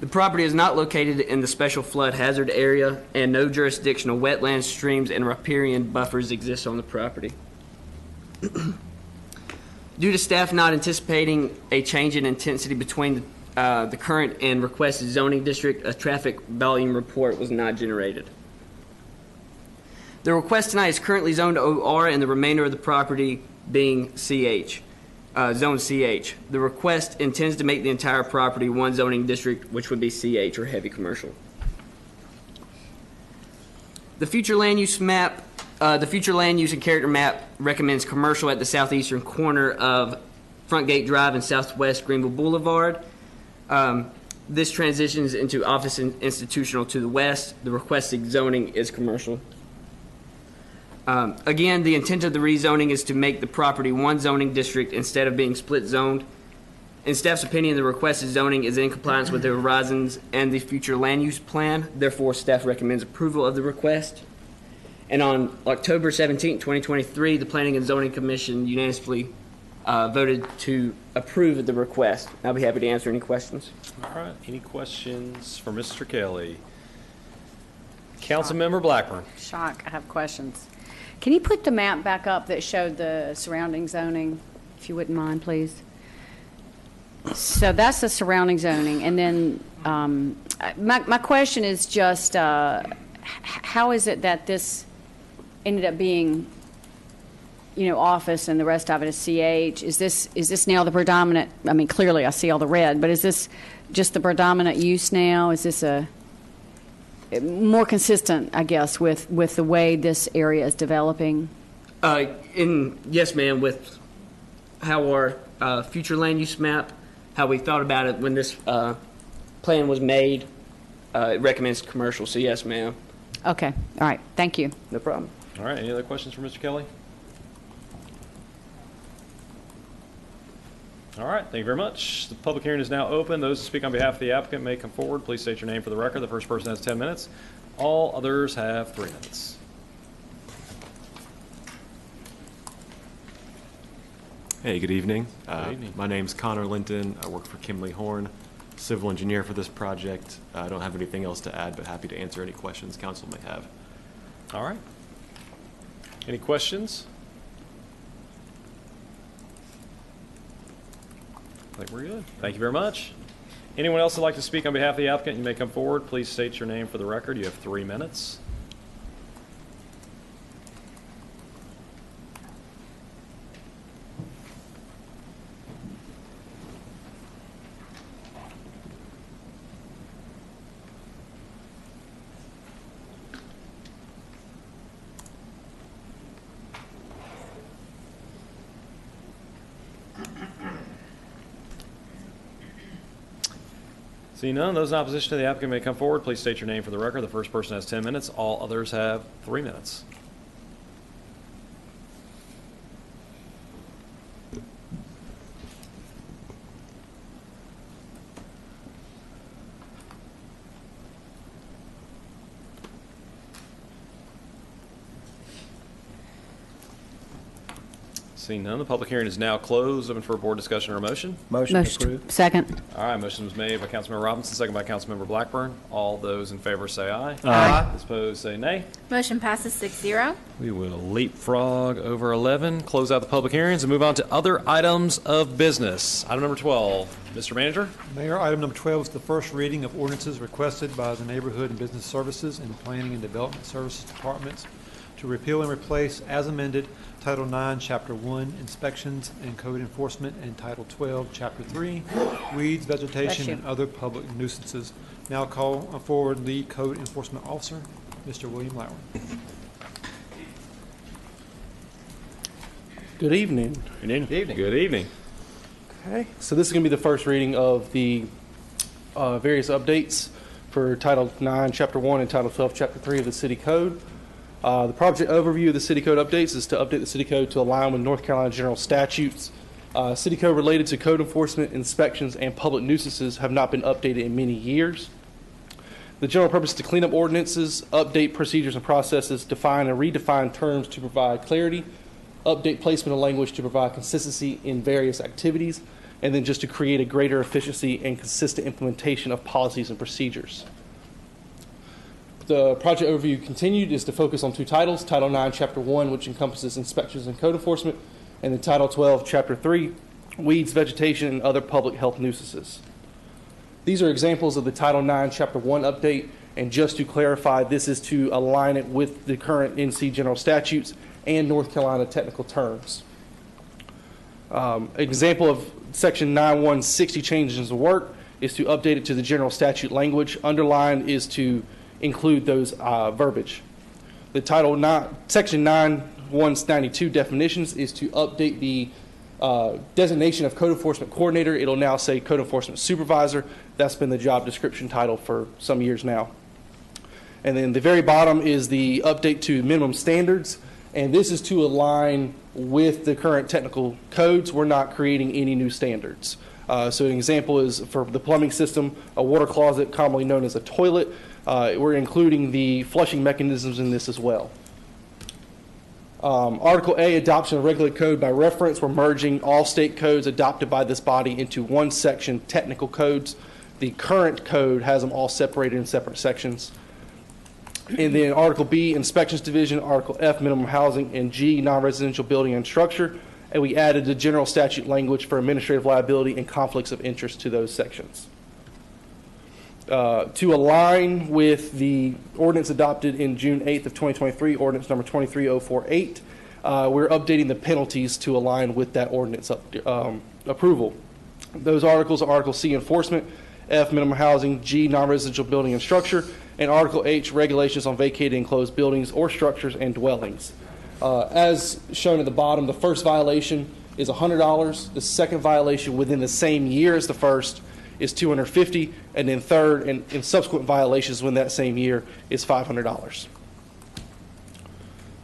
The property is not located in the special flood hazard area, and no jurisdictional wetlands, streams, and riparian buffers exist on the property. Due to staff not anticipating a change in intensity between the uh, the current and requested zoning district, a traffic volume report was not generated. The request tonight is currently zoned OR and the remainder of the property being CH, uh, Zone CH. The request intends to make the entire property one zoning district, which would be CH or heavy commercial. The future land use map, uh, the future land use and character map recommends commercial at the southeastern corner of Frontgate Drive and Southwest Greenville Boulevard. Um, this transitions into office and institutional to the west. The requested zoning is commercial. Um, again, the intent of the rezoning is to make the property one zoning district instead of being split zoned. In staff's opinion, the requested zoning is in compliance with the horizons and the future land use plan. Therefore, staff recommends approval of the request. And on October 17, 2023, the Planning and Zoning Commission unanimously uh, voted to approve of the request. I'll be happy to answer any questions. All right, any questions for Mr. Kelly? Councilmember Blackburn. Shock, I have questions. Can you put the map back up that showed the surrounding zoning, if you wouldn't mind, please? So that's the surrounding zoning, and then, um, my, my question is just, uh, how is it that this ended up being, you know, office and the rest of it is CH? Is this, is this now the predominant, I mean, clearly I see all the red, but is this just the predominant use now? Is this a, more consistent, I guess, with, with the way this area is developing? Uh, in yes, ma'am. With how our uh, future land use map, how we thought about it when this uh, plan was made, uh, it recommends commercial. So yes, ma'am. Okay, all right, thank you. No problem. All right, any other questions for Mr. Kelly? All right, thank you very much. The public hearing is now open. Those who speak on behalf of the applicant may come forward. Please state your name for the record. The first person has 10 minutes. All others have three minutes. Hey, good evening. Uh, Good evening. My name's Connor Linton. I work for Kimley Horn, civil engineer for this project. I don't have anything else to add, but happy to answer any questions council may have. All right. Any questions? I think we're good. Thank you very much. Anyone else would like to speak on behalf of the applicant, you may come forward. Please state your name for the record. You have three minutes. Seeing none, those in opposition to the applicant may come forward. Please state your name for the record. The first person has 10 minutes. All others have three minutes. Seeing none, the public hearing is now closed. Open for a board discussion or a motion. Motion Second. All right, motion was made by Councilmember Robinson, second by Councilmember Blackburn. All those in favor say aye. Aye. Those opposed say nay. Motion passes six zero. We will leapfrog over 11, close out the public hearings, and move on to other items of business. Item number 12, Mr. Manager? Mayor, item number 12 is the first reading of ordinances requested by the Neighborhood and Business Services and Planning and Development Services Departments to repeal and replace, as amended, Title 9, Chapter 1, Inspections and Code Enforcement, and Title 12, Chapter 3, Weeds, Bless Vegetation, you. and Other Public Nuisances. Now call forward Lead Code Enforcement Officer, Mr. William Lauer. Good evening. Good evening. Good evening. Okay, so this is going to be the first reading of the uh, various updates for Title 9, Chapter 1, and Title 12, Chapter 3 of the City Code. Uh, The project overview of the City Code updates is to update the City Code to align with North Carolina general statutes. Uh, City Code related to code enforcement, inspections, and public nuisances have not been updated in many years. The general purpose is to clean up ordinances, update procedures and processes, define and redefine terms to provide clarity, update placement of language to provide consistency in various activities, and then just to create a greater efficiency and consistent implementation of policies and procedures. The project overview continued is to focus on two titles Title 9, Chapter 1, which encompasses inspections and code enforcement, and then Title 12, Chapter 3, weeds, vegetation, and other public health nuisances. These are examples of the Title IX, Chapter 1 update, and just to clarify, this is to align it with the current NC general statutes and North Carolina technical terms. Um, Example of Section 9160 changes of work is to update it to the general statute language. Underlined is to include those uh, verbiage. The Title 9, Section 9192 definitions is to update the uh, designation of code enforcement coordinator. It'll now say code enforcement supervisor. That's been the job description title for some years now. And then the very bottom is the update to minimum standards. And this is to align with the current technical codes. We're not creating any new standards. Uh, so an example is for the plumbing system, a water closet, commonly known as a toilet. Uh, we're including the flushing mechanisms in this as well. Um, Article A, adoption of regular code by reference. We're merging all state codes adopted by this body into one section, technical codes. The current code has them all separated in separate sections. And then Article B, inspections division, Article F, minimum housing, and G, non-residential building and structure. And we added the general statute language for administrative liability and conflicts of interest to those sections. Uh, to align with the ordinance adopted in June 8th of 2023, ordinance number 23048, uh, we're updating the penalties to align with that ordinance up, um, approval. Those articles are Article C, enforcement, F, minimum housing, G, non-residential building and structure, and Article H, regulations on vacated and closed buildings or structures and dwellings. Uh, as shown at the bottom, the first violation is $100. The second violation within the same year as the first is 250 and then third and in subsequent violations when that same year is $500.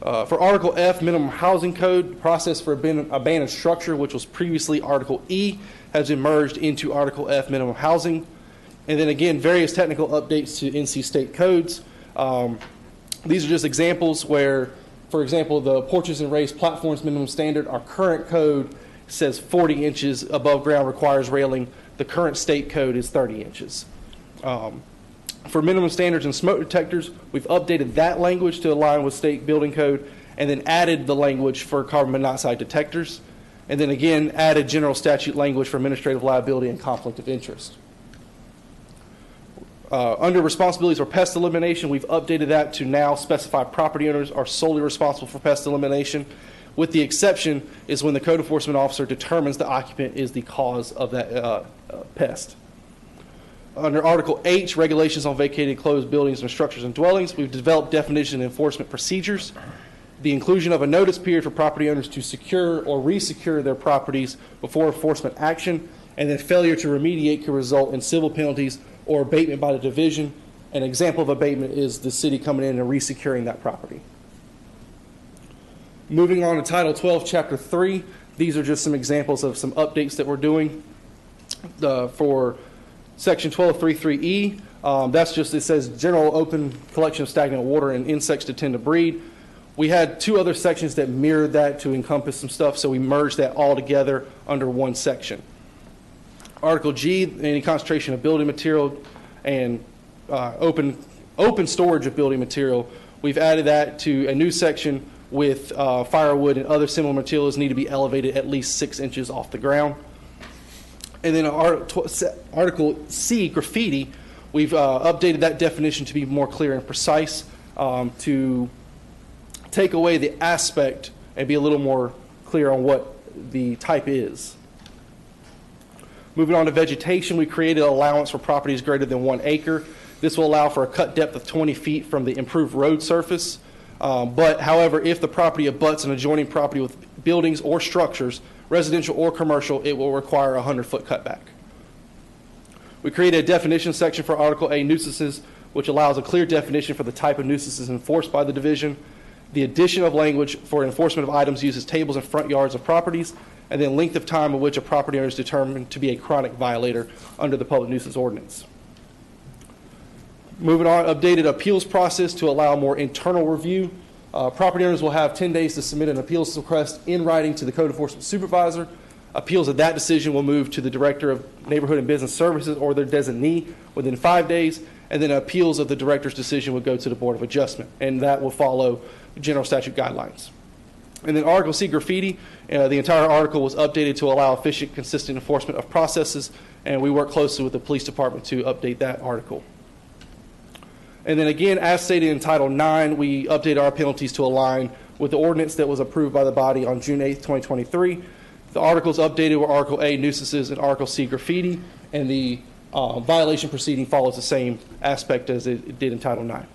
Uh, for Article F, minimum housing code, process for aban- abandoned structure, which was previously Article E, has been merged into Article F, minimum housing. And then again, various technical updates to NC state codes. Um, these are just examples where, for example, the porches and raised platforms minimum standard, our current code says 40 inches above ground requires railing. The current state code is 30 inches. Um, for minimum standards and smoke detectors, we've updated that language to align with state building code and then added the language for carbon monoxide detectors. And then again, added general statute language for administrative liability and conflict of interest. Uh, under responsibilities for pest elimination, we've updated that to now specify property owners are solely responsible for pest elimination, with the exception is when the code enforcement officer determines the occupant is the cause of that uh, uh, pest. Under Article H, regulations on vacated closed buildings and structures and dwellings, we've developed definition and enforcement procedures. The inclusion of a notice period for property owners to secure or resecure their properties before enforcement action, and then failure to remediate could result in civil penalties or abatement by the division. An example of abatement is the city coming in and resecuring that property. Moving on to Title 12, Chapter 3, these are just some examples of some updates that we're doing. Uh, for Section 1233E, um, that's just, it says general open collection of stagnant water and insects to tend to breed. We had two other sections that mirrored that to encompass some stuff, so we merged that all together under one section. Article G, any concentration of building material and uh, open, open storage of building material, we've added that to a new section with uh, firewood and other similar materials need to be elevated at least six inches off the ground. And then Article C, graffiti, we've uh, updated that definition to be more clear and precise um, to take away the aspect and be a little more clear on what the type is. Moving on to vegetation, we created an allowance for properties greater than one acre. This will allow for a cut depth of 20 feet from the improved road surface. Um, but, however, if the property abuts an adjoining property with buildings or structures, residential or commercial, it will require a 100 foot cutback. We created a definition section for Article A nuisances, which allows a clear definition for the type of nuisances enforced by the division. The addition of language for enforcement of items uses tables and front yards of properties and then length of time of which a property owner is determined to be a chronic violator under the public nuisance ordinance. Moving on, updated appeals process to allow more internal review. Uh, property owners will have 10 days to submit an appeals request in writing to the code enforcement supervisor. Appeals of that decision will move to the director of neighborhood and business services or their designee within five days, and then appeals of the director's decision would go to the board of adjustment, and that will follow general statute guidelines. And then Article C graffiti, uh, the entire article was updated to allow efficient, consistent enforcement of processes, and we work closely with the police department to update that article. And then again, as stated in Title IX, we updated our penalties to align with the ordinance that was approved by the body on June 8th, 2023. The articles updated were Article A, nuisances, and Article C, graffiti, and the uh, violation proceeding follows the same aspect as it, it did in Title IX.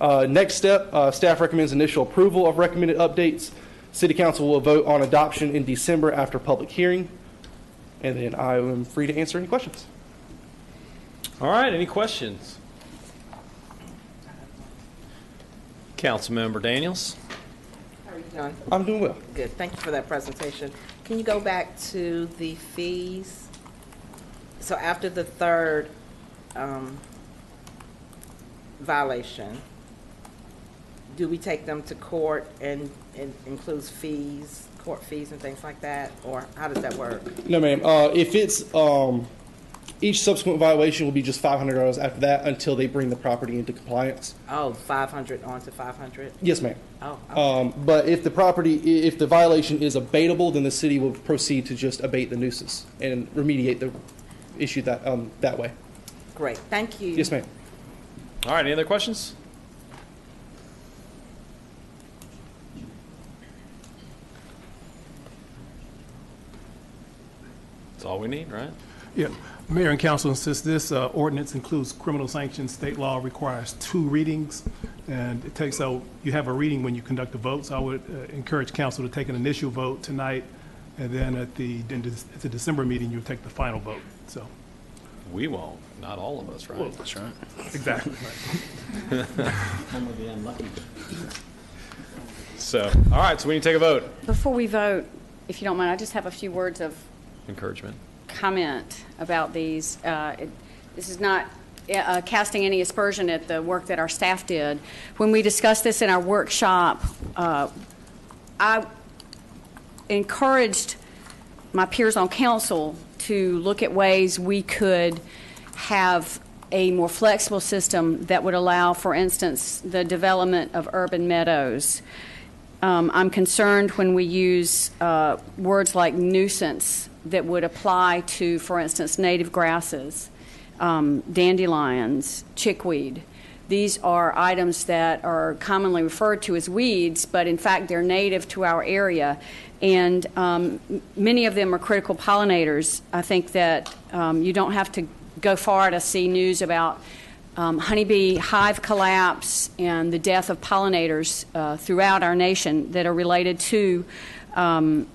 Uh, next step, uh, staff recommends initial approval of recommended updates. City Council will vote on adoption in December after public hearing. And then I am free to answer any questions. All right, any questions? Councilmember Daniels? How are you doing? I'm doing well. Good, thank you for that presentation. Can you go back to the fees? So after the third um, violation, do we take them to court and it includes fees, court fees and things like that? Or how does that work? No, ma'am. Uh, if it's um, each subsequent violation will be just five hundred dollars after that until they bring the property into compliance. Oh, 500 on to 500? Yes, ma'am. Oh, Um, but if the property, i- if the violation is abatable, then the city will proceed to just abate the nuisance and remediate the issue that um, that way. great, thank you. Yes, ma'am. All right, any other questions? That's all we need, right? Yeah, Mayor and Council, since this uh, ordinance includes criminal sanctions, state law requires two readings, and it takes, so you have a reading when you conduct the vote, so I would uh, encourage council to take an initial vote tonight, and then at the, in the- at the December meeting, you'll take the final vote, so. We won't, not all of us, right? That's right. Exactly. So, all right, so we need to take a vote. Before we vote, if you don't mind, I just have a few words of Encouragement. Comment about these. Uh, it- This is not uh, casting any aspersion at the work that our staff did. When we discussed this in our workshop, uh, I encouraged my peers on council to look at ways we could have a more flexible system that would allow, for instance, the development of urban meadows. Um, I'm concerned when we use uh, words like nuisance that would apply to, for instance, native grasses, um, dandelions, chickweed. These are items that are commonly referred to as weeds, but in fact they're native to our area. And um, many of them are critical pollinators. I think that um, you don't have to go far to see news about um, honeybee hive collapse and the death of pollinators uh, throughout our nation that are related to, um,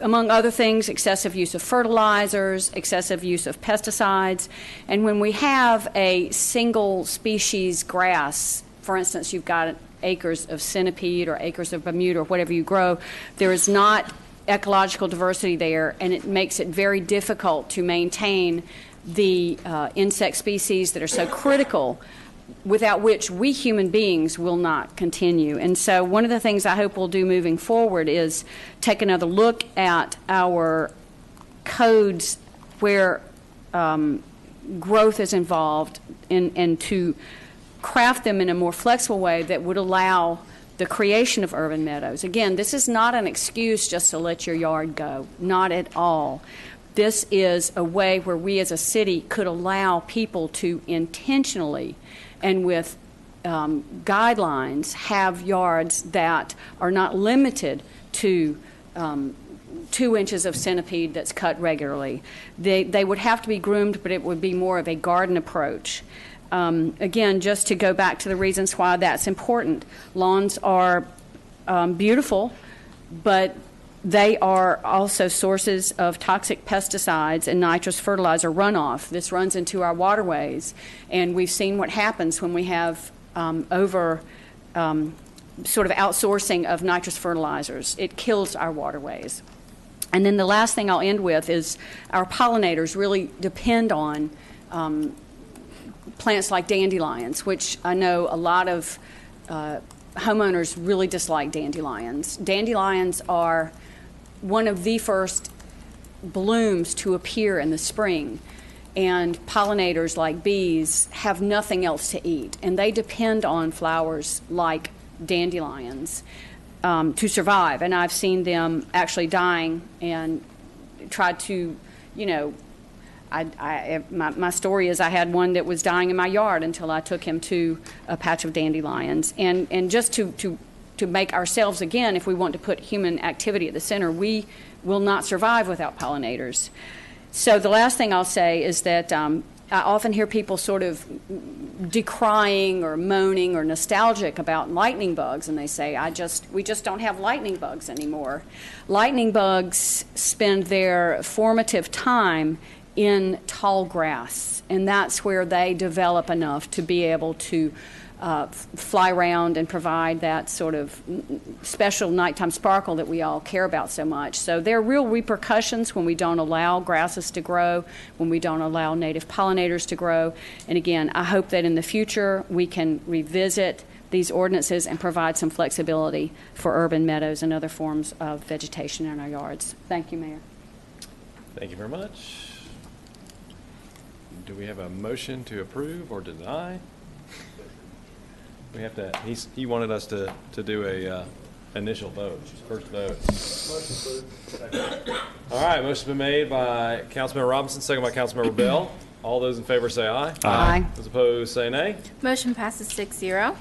among other things, excessive use of fertilizers, excessive use of pesticides. And when we have a single species grass, for instance, you've got acres of centipede or acres of Bermuda or whatever you grow, there is not ecological diversity there, and it makes it very difficult to maintain the uh, insect species that are so critical without which we human beings will not continue. And so, one of the things I hope we'll do moving forward is take another look at our codes where um, growth is involved and, and to craft them in a more flexible way that would allow the creation of urban meadows. Again, this is not an excuse just to let your yard go, not at all. This is a way where we as a city could allow people to intentionally and with um, guidelines have yards that are not limited to um, two inches of centipede that's cut regularly. They, they would have to be groomed, but it would be more of a garden approach. Um, again, just to go back to the reasons why that's important, lawns are um, beautiful, but they are also sources of toxic pesticides and nitrous fertilizer runoff. This runs into our waterways, and we've seen what happens when we have um, over um, sort of outsourcing of nitrous fertilizers. It kills our waterways. And then the last thing I'll end with is our pollinators really depend on um, plants like dandelions, which I know a lot of uh, homeowners really dislike dandelions. Dandelions are one of the first blooms to appear in the spring. And pollinators like bees have nothing else to eat, and they depend on flowers like dandelions um, to survive. And I've seen them actually dying and tried to, you know, I, I, my, my story is I had one that was dying in my yard until I took him to a patch of dandelions. And, and just to, to, to make ourselves, again, if we want to put human activity at the center, we will not survive without pollinators. So the last thing I'll say is that um, I often hear people sort of decrying or moaning or nostalgic about lightning bugs, and they say, "I just we just don't have lightning bugs anymore." Lightning bugs spend their formative time in tall grass, and that's where they develop enough to be able to uh, fly around and provide that sort of special nighttime sparkle that we all care about so much. So there are real repercussions when we don't allow grasses to grow, when we don't allow native pollinators to grow. And again, I hope that in the future we can revisit these ordinances and provide some flexibility for urban meadows and other forms of vegetation in our yards. Thank you, Mayor. Thank you very much. Do we have a motion to approve or deny? We have to, he's, he wanted us to, to do a, uh, initial vote, first vote. All right, motion's been made by Councilmember Robinson, second by Councilmember Bell. All those in favor say aye. Aye. Those opposed say nay. Motion passes six zero.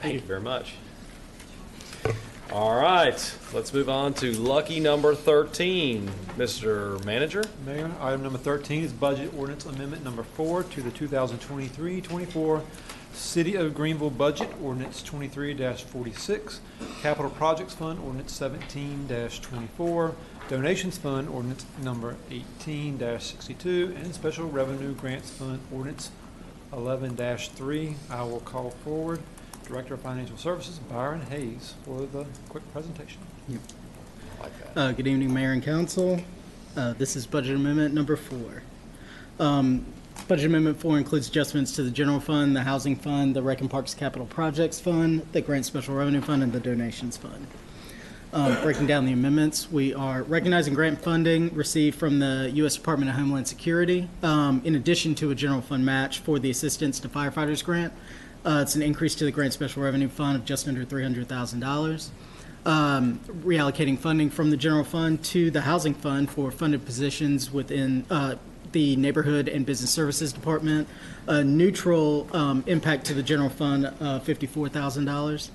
Thank you very much. All right, let's move on to lucky number 13. Mr. Manager? Mayor, item number 13 is Budget Ordinance Amendment Number 4 to the 2023-24 City of Greenville Budget Ordinance 23-46, Capital Projects Fund Ordinance 17-24, Donations Fund Ordinance Number 18-62, and Special Revenue Grants Fund Ordinance 11-3. I will call forward Director of Financial Services, Byron Hayes, for the quick presentation. Uh, Good evening, Mayor and Council. Uh, This is Budget Amendment Number Four. Um, Budget Amendment Four includes adjustments to the General Fund, the Housing Fund, the Rec and Parks Capital Projects Fund, the Grant Special Revenue Fund, and the Donations Fund. Um, Breaking down the amendments, we are recognizing grant funding received from the U.S. Department of Homeland Security, um, in addition to a general fund match for the Assistance to Firefighters Grant. Uh, It's an increase to the Grant Special Revenue Fund of just under $300,000 um, reallocating funding from the general fund to the housing fund for funded positions within uh, the neighborhood and business services department. A neutral um, impact to the general fund of $54,000.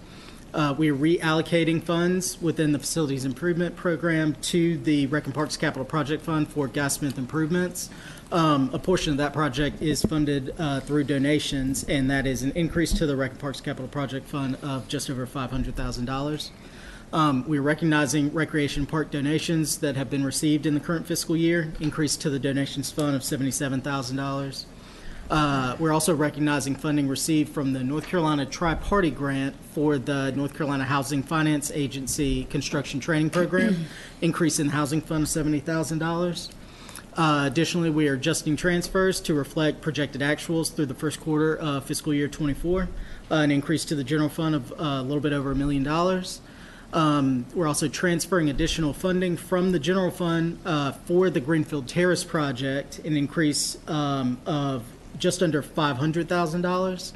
Uh, we are reallocating funds within the facilities improvement program to the Rec and Parks Capital Project Fund for Guy Smith improvements. Um, a portion of that project is funded uh, through donations, and that is an increase to the Rec and Parks Capital Project Fund of just over $500,000. Um, we're recognizing recreation park donations that have been received in the current fiscal year, increase to the donations fund of $77,000. Uh, we're also recognizing funding received from the North Carolina Tri-Party Grant for the North Carolina Housing Finance Agency Construction Training Program, increase in the housing fund of $70,000. Uh, Additionally, we are adjusting transfers to reflect projected actuals through the first quarter of fiscal year '24, an increase to the general fund of uh, a little bit over a million dollars. Um, We're also transferring additional funding from the general fund uh, for the Greenfield Terrace project, an increase um, of just under $500,000.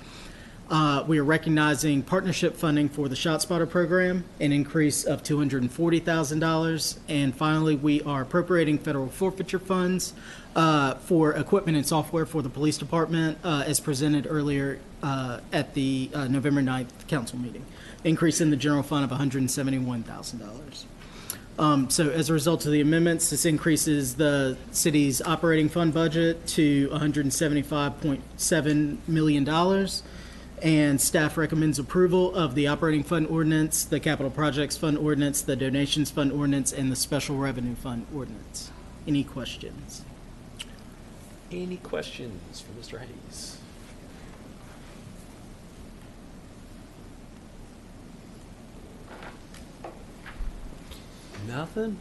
Uh, We are recognizing partnership funding for the ShotSpotter program, an increase of $240,000. And finally, we are appropriating federal forfeiture funds uh, for equipment and software for the police department, uh, as presented earlier uh, at the uh, November 9th council meeting. Increase in the general fund of $171,000. Um, So as a result of the amendments, this increases the city's operating fund budget to $175.7 million. And staff recommends approval of the operating fund ordinance, the capital projects fund ordinance, the donations fund ordinance, and the special revenue fund ordinance. Any questions? Any questions for Mr. Hayes? Nothing?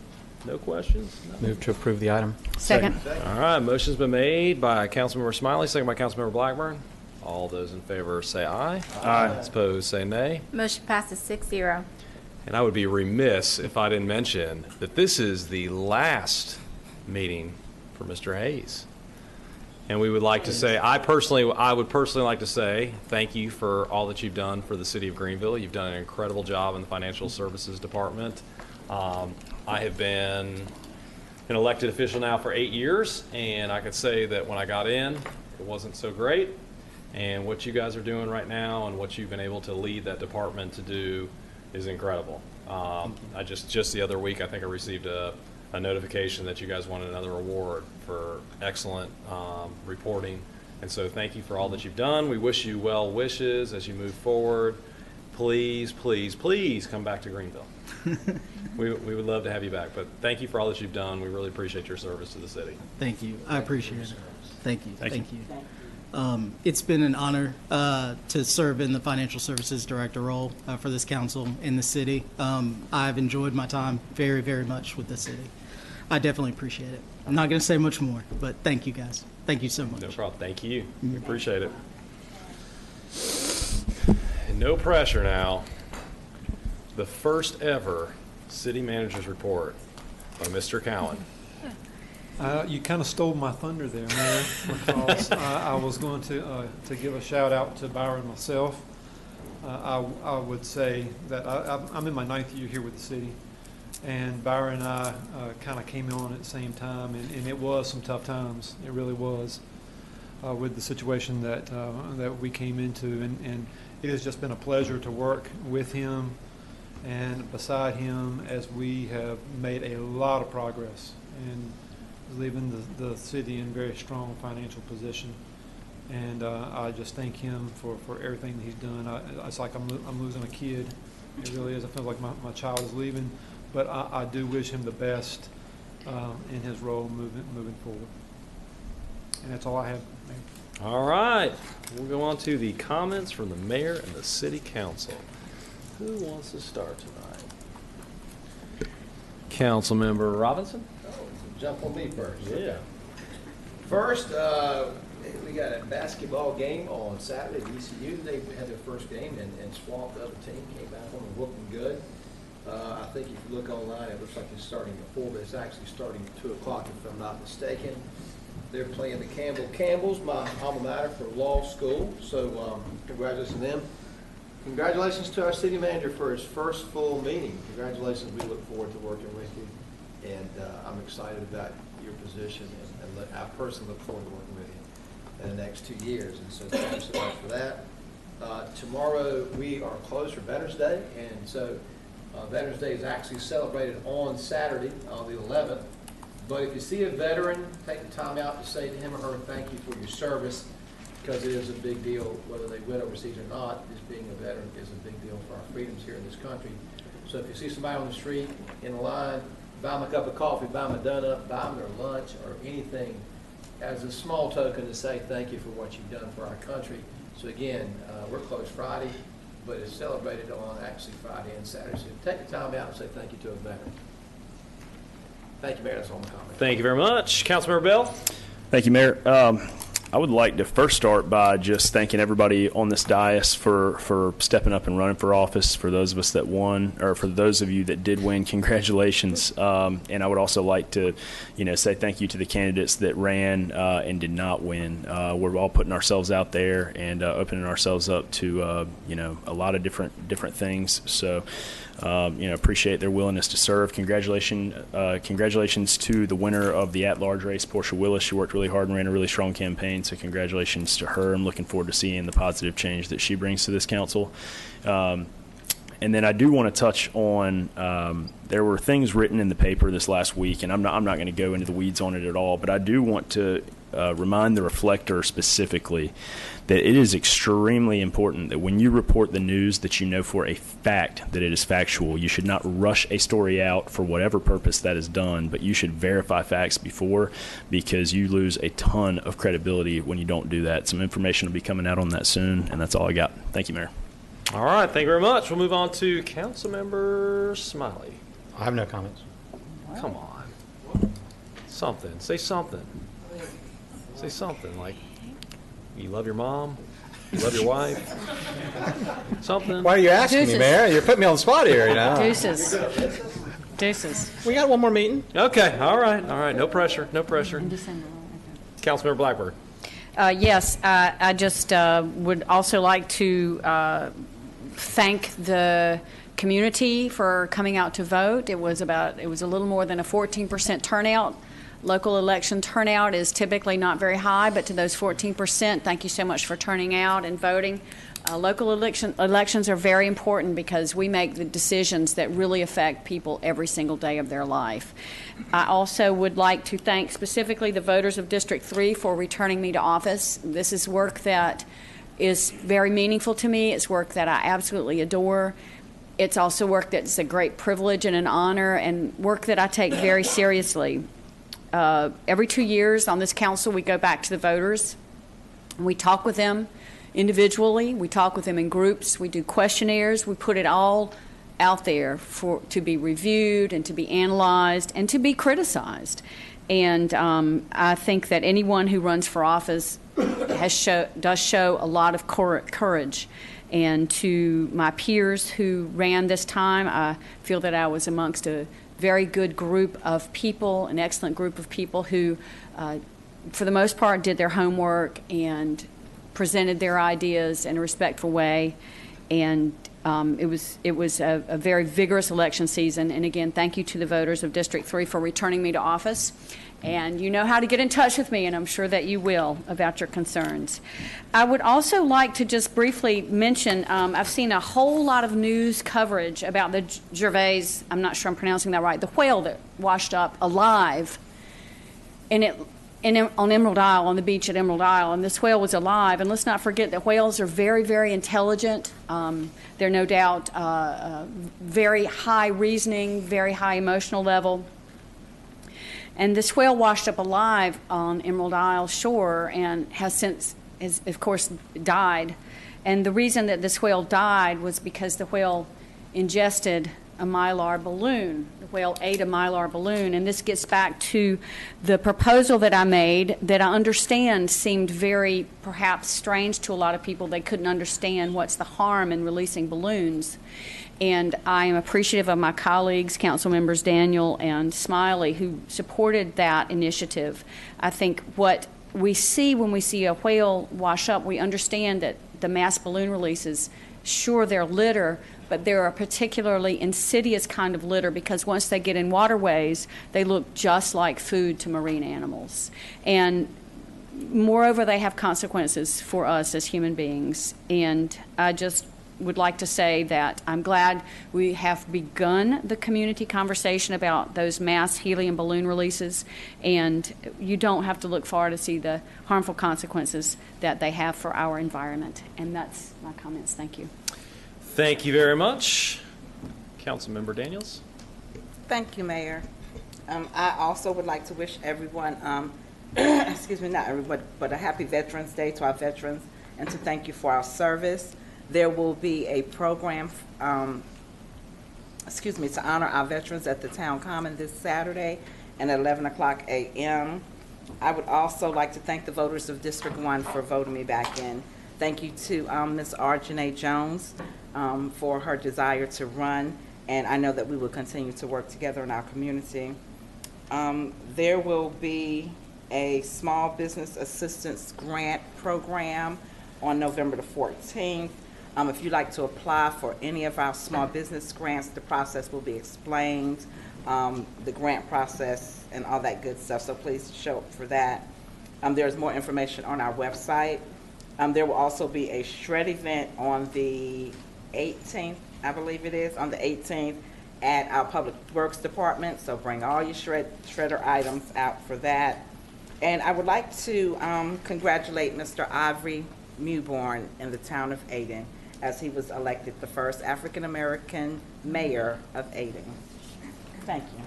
No questions? Nothing? Move to approve the item. Second. All right, motion's been made by Councilmember Smiley, second by Councilmember Blackburn. All those in favor say aye. Aye. Opposed, say nay. Motion passes six zero. And I would be remiss if I didn't mention that this is the last meeting for Mr. Hayes. And we would like to say, I personally, I would personally like to say, thank you for all that you've done for the city of Greenville. You've done an incredible job in the financial services department. Um, I have been an elected official now for eight years, and I could say that when I got in, it wasn't so great. And what you guys are doing right now and what you've been able to lead that department to do is incredible. Um, I just, just the other week, I think I received a, a notification that you guys won another award for excellent um, reporting. And so thank you for all that you've done. We wish you well wishes as you move forward. Please, please, please come back to Greenville. we, we would love to have you back, but thank you for all that you've done. We really appreciate your service to the city. Thank you. I appreciate it. Thank you. Thank you. You. Um, It's been an honor uh, to serve in the Financial Services Director role uh, for this council in the city. Um, I've enjoyed my time very, very much with the city. I definitely appreciate it. I'm not going to say much more, but thank you, guys. Thank you so much. No problem. Thank you. We appreciate it. And no pressure now. The first ever city manager's report by Mr. Cowin. Uh, you kind of stole my thunder there, Mayor, because I, I was going to, uh, to give a shout out to Byron myself. Uh, I, I would say that I, I'm- I'm in my ninth year here with the city, and Byron and I uh, kind of came on at the same time, and, and it was some tough times. It really was uh, with the situation that, uh, that we came into, and, and it has just been a pleasure to work with him and beside him as we have made a lot of progress and leaving the, the city in very strong financial position. And uh, I just thank him for, for everything that he's done. I, it's like I'm, I'm losing a kid. It really is. I feel like my, my child is leaving, but I, I do wish him the best um, in his role moving, moving forward. And that's all I have. All right, we'll go on to the comments from the mayor and the city council. Who wants to start tonight? Councilmember Robinson? Oh, Jump on me first. Yeah. First, uh, we got a basketball game on Saturday at ECU. They had their first game and, and swamped the other team, came back on and them good. Uh, I think if you look online, it looks like it's starting at four, but it's actually starting at two o'clock if I'm not mistaken. They're playing the Campbell Camels, my alma mater for law school, so, um, congratulations to them. Congratulations to our city manager for his first full meeting. Congratulations, we look forward to working with you. And uh, I'm excited about your position, and- and I personally look forward to working with you in the next two years. And so thank you so much for that. Uh, Tomorrow, we are closed for Veterans Day, and so uh, Veterans Day is actually celebrated on Saturday, on the 11th. But if you see a veteran, take the time out to say to him or her, thank you for your service, because it is a big deal, whether they went overseas or not, just being a veteran is a big deal for our freedoms here in this country. So if you see somebody on the street in line, buy them a cup of coffee, buy them a donut, buy them their lunch, or anything, as a small token to say thank you for what you've done for our country. So again, uh, we're closed Friday, but it's celebrated on actually Friday and Saturday. So take the time out and say thank you to a veteran. Thank you, Mayor, that's all my comment. Thank you very much. Councilmember Bell? Thank you, Mayor. Um, I would like to first start by just thanking everybody on this dais for, for stepping up and running for office. For those of us that won, or for those of you that did win, congratulations. Um, and I would also like to, you know, say thank you to the candidates that ran uh, and did not win. Uh, we're all putting ourselves out there and uh, opening ourselves up to, uh, you know, a lot of different different things. So. Um, you know, appreciate their willingness to serve. Congratulations, uh, congratulations to the winner of the at-large race, Portia Willis. She worked really hard and ran a really strong campaign. So congratulations to her. I'm looking forward to seeing the positive change that she brings to this council. Um, and then I do want to touch on um, there were things written in the paper this last week, and I'm not I'm not going to go into the weeds on it at all, but I do want to uh, remind the reflector specifically that it is extremely important that when you report the news that you know for a fact that it is factual. You should not rush a story out for whatever purpose that is done, but you should verify facts before because you lose a ton of credibility when you don't do that. Some information will be coming out on that soon, and that's all I got. Thank you, Mayor. All right, thank you very much. We'll move on to Councilmember Smiley. I have no comments. Come on. Something. Say something. Say something like you love your mom, you love your wife. Something. Why are you asking me, Mayor? You're putting me on the spot here, you know? Deuces. Deuces. We got one more meeting. Okay, all right, all right. No pressure, no pressure. Councilmember Blackburn. Uh, Yes, I I just uh, would also like to uh, thank the community for coming out to vote. It was about, it was a little more than a 14% turnout. Local election turnout is typically not very high, but to those 14%, thank you so much for turning out and voting. Uh, Local election, elections are very important because we make the decisions that really affect people every single day of their life. I also would like to thank specifically the voters of District 3 for returning me to office. This is work that is very meaningful to me. It's work that I absolutely adore. It's also work that's a great privilege and an honor, and work that I take very seriously. Uh, every two years on this council, we go back to the voters. We talk with them individually. We talk with them in groups. We do questionnaires. We put it all out there for to be reviewed and to be analyzed and to be criticized. And um, I think that anyone who runs for office has show, does show a lot of cour- courage. And to my peers who ran this time, I feel that I was amongst a very good group of people, an excellent group of people who, uh, for the most part, did their homework and presented their ideas in a respectful way. And um, it was it was a, a very vigorous election season. And again, thank you to the voters of District 3 for returning me to office. And you know how to get in touch with me, and I'm sure that you will about your concerns. I would also like to just briefly mention um, I've seen a whole lot of news coverage about the Gervais, I'm not sure I'm pronouncing that right, the whale that washed up alive in it, in, on Emerald Isle, on the beach at Emerald Isle, and this whale was alive. And let's not forget that whales are very, very intelligent. Um, they're no doubt uh, uh, very high reasoning, very high emotional level. And this whale washed up alive on Emerald Isle shore and has since, is, of course, died. And the reason that this whale died was because the whale ingested a mylar balloon. The whale ate a mylar balloon. And this gets back to the proposal that I made that I understand seemed very perhaps strange to a lot of people. They couldn't understand what's the harm in releasing balloons. And I am appreciative of my colleagues, council members Daniel and Smiley, who supported that initiative. I think what we see when we see a whale wash up, we understand that the mass balloon releases, sure, they're litter, but they're a particularly insidious kind of litter because once they get in waterways, they look just like food to marine animals. And moreover, they have consequences for us as human beings. And I just would like to say that I'm glad we have begun the community conversation about those mass helium balloon releases, and you don't have to look far to see the harmful consequences that they have for our environment. And that's my comments. Thank you. Thank you very much. Councilmember Daniels? Thank you, Mayor. Um, I also would like to wish everyone, um, excuse me, not everyone, but a happy Veterans Day to our veterans and to thank you for our service. There will be a program, um, excuse me, to honor our veterans at the Town Common this Saturday and at 11 o'clock a.m. I would also like to thank the voters of District 1 for voting me back in. Thank you to um, Ms. Arjanae Jones um, for her desire to run, and I know that we will continue to work together in our community. Um, There will be a small business assistance grant program on November the 14th. Um, If you'd like to apply for any of our small business grants, the process will be explained, um, the grant process and all that good stuff, so please show up for that. Um, There's more information on our website. Um, There will also be a shred event on the 18th, I believe it is, on the 18th at our Public Works Department, so bring all your shred, shredder items out for that. And I would like to um, congratulate Mr. Ivory Mewborn in the town of Ayden, as he was elected the first African-American mayor of Ayden. Thank you.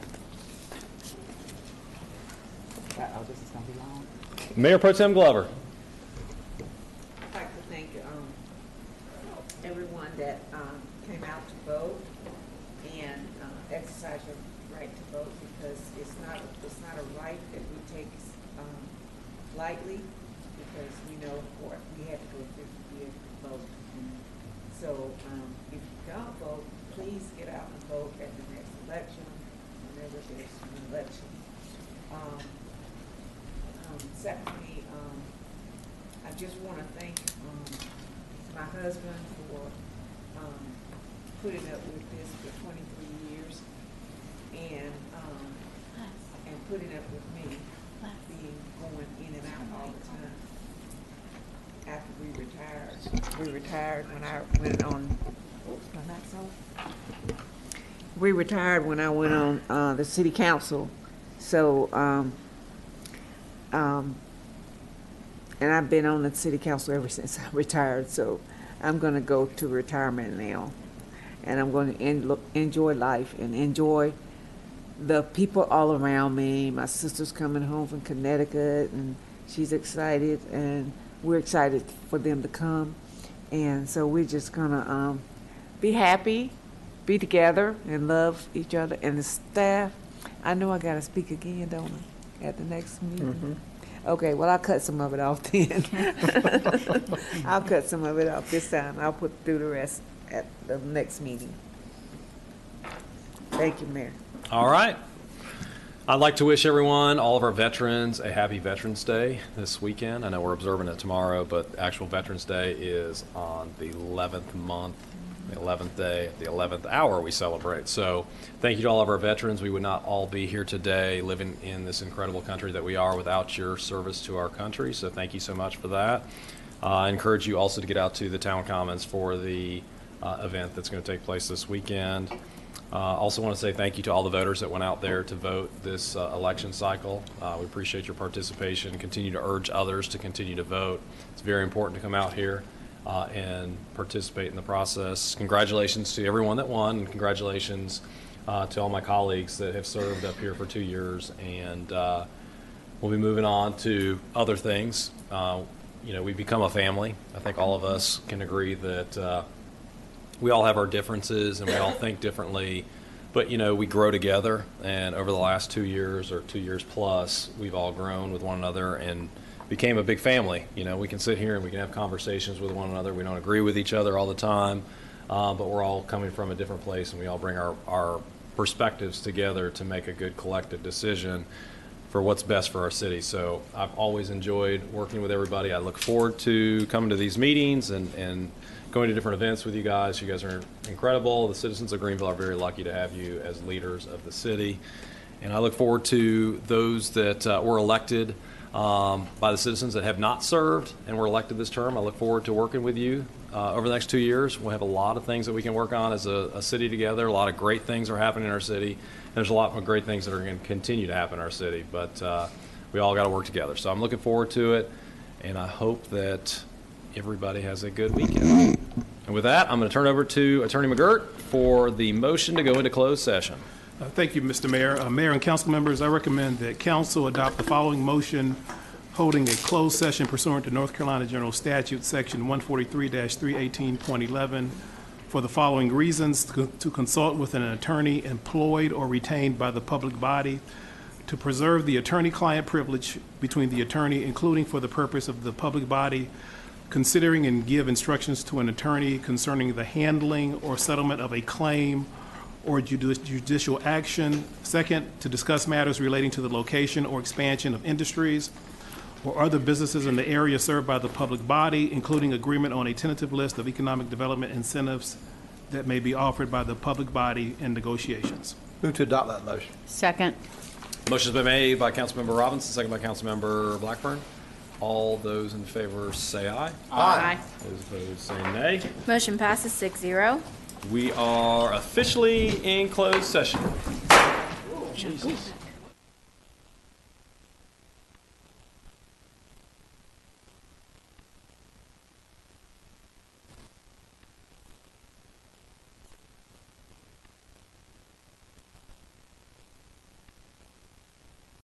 Uh-oh, this is gonna be long. Mayor Pro Tem Glover. I'd like to thank um, everyone that um, came out to vote and uh, exercise your right to vote because it's not, it's not a right that we take um, lightly because we know for, we had to go fifty years to vote. And So um, if you don't vote, please get out and vote at the next election, whenever there's an election. Um, um, Secondly, um, I just want to thank um, husband for um, putting up with this for 23 years and, um, and putting up with me being going in and out all the time. After we retired, we retired when I went on, oops, my mic's on. We retired when I went on uh, the city council, so, um, um, and I've been on the city council ever since I retired, so I'm gonna go to retirement now. And I'm gonna en- enjoy life and enjoy the people all around me. My sister's coming home from Connecticut and she's excited and we're excited for them to come. And so we're just gonna, um, be happy, be together and love each other. And the staff, I know I gotta speak again, don't I, at the next meeting? Okay, well, I'll cut some of it off then. I'll cut some of it off this time. I'll put through the rest at the next meeting. Thank you, Mayor. All right. I'd like to wish everyone, all of our veterans, a happy Veterans Day this weekend. I know we're observing it tomorrow, but actual Veterans Day is on the 11th month, the 11th day, the 11th hour we celebrate. So thank you to all of our veterans. We would not all be here today living in this incredible country that we are without your service to our country. So thank you so much for that. Uh, I encourage you also to get out to the Town Commons for the uh, event that's going to take place this weekend. Uh, Also want to say thank you to all the voters that went out there to vote this uh, election cycle. Uh, We appreciate your participation. Continue to urge others to continue to vote. It's very important to come out here uh, and participate in the process. Congratulations to everyone that won, and congratulations uh, to all my colleagues that have served up here for two years. And uh, we'll be moving on to other things. Uh, You know, we've become a family. I think all of us can agree that uh, we all have our differences and we all think differently, but you know we grow together. And over the last two years or two years plus, we've all grown with one another and became a big family. You know, we can sit here and we can have conversations with one another. We don't agree with each other all the time, uh, but we're all coming from a different place, and we all bring our our perspectives together to make a good collective decision for what's best for our city. So I've always enjoyed working with everybody. I look forward to coming to these meetings and, and going to different events with you guys. You guys are incredible. The citizens of Greenville are very lucky to have you as leaders of the city. And I look forward to those that uh, were elected um, by the citizens that have not served and were elected this term. I look forward to working with you uh, over the next two years. We'll have a lot of things that we can work on as a, a city together. A lot of great things are happening in our city. And There's a lot of great things that are going to continue to happen in our city, but uh, we all got to work together. So I'm looking forward to it, and I hope that everybody has a good weekend. And with that, I'm going to turn over to Attorney McGirt for the motion to go into closed session. Uh, Thank you, Mr. Mayor. Uh, Mayor and council members, I recommend that council adopt the following motion holding a closed session pursuant to North Carolina General Statute, Section 143-318.11, for the following reasons: to to consult with an attorney employed or retained by the public body, to preserve the attorney-client privilege between the attorney, including for the purpose of the public body, considering and give instructions to an attorney concerning the handling or settlement of a claim or judicial action. Second, to discuss matters relating to the location or expansion of industries or other businesses in the area served by the public body, including agreement on a tentative list of economic development incentives that may be offered by the public body in negotiations. Move to adopt that motion. Second. Motion's been made by Councilmember Robinson, second by Councilmember Blackburn. All those in favor say aye. Aye. Those opposed say nay. Motion passes six zero. We are officially in closed session. Jesus.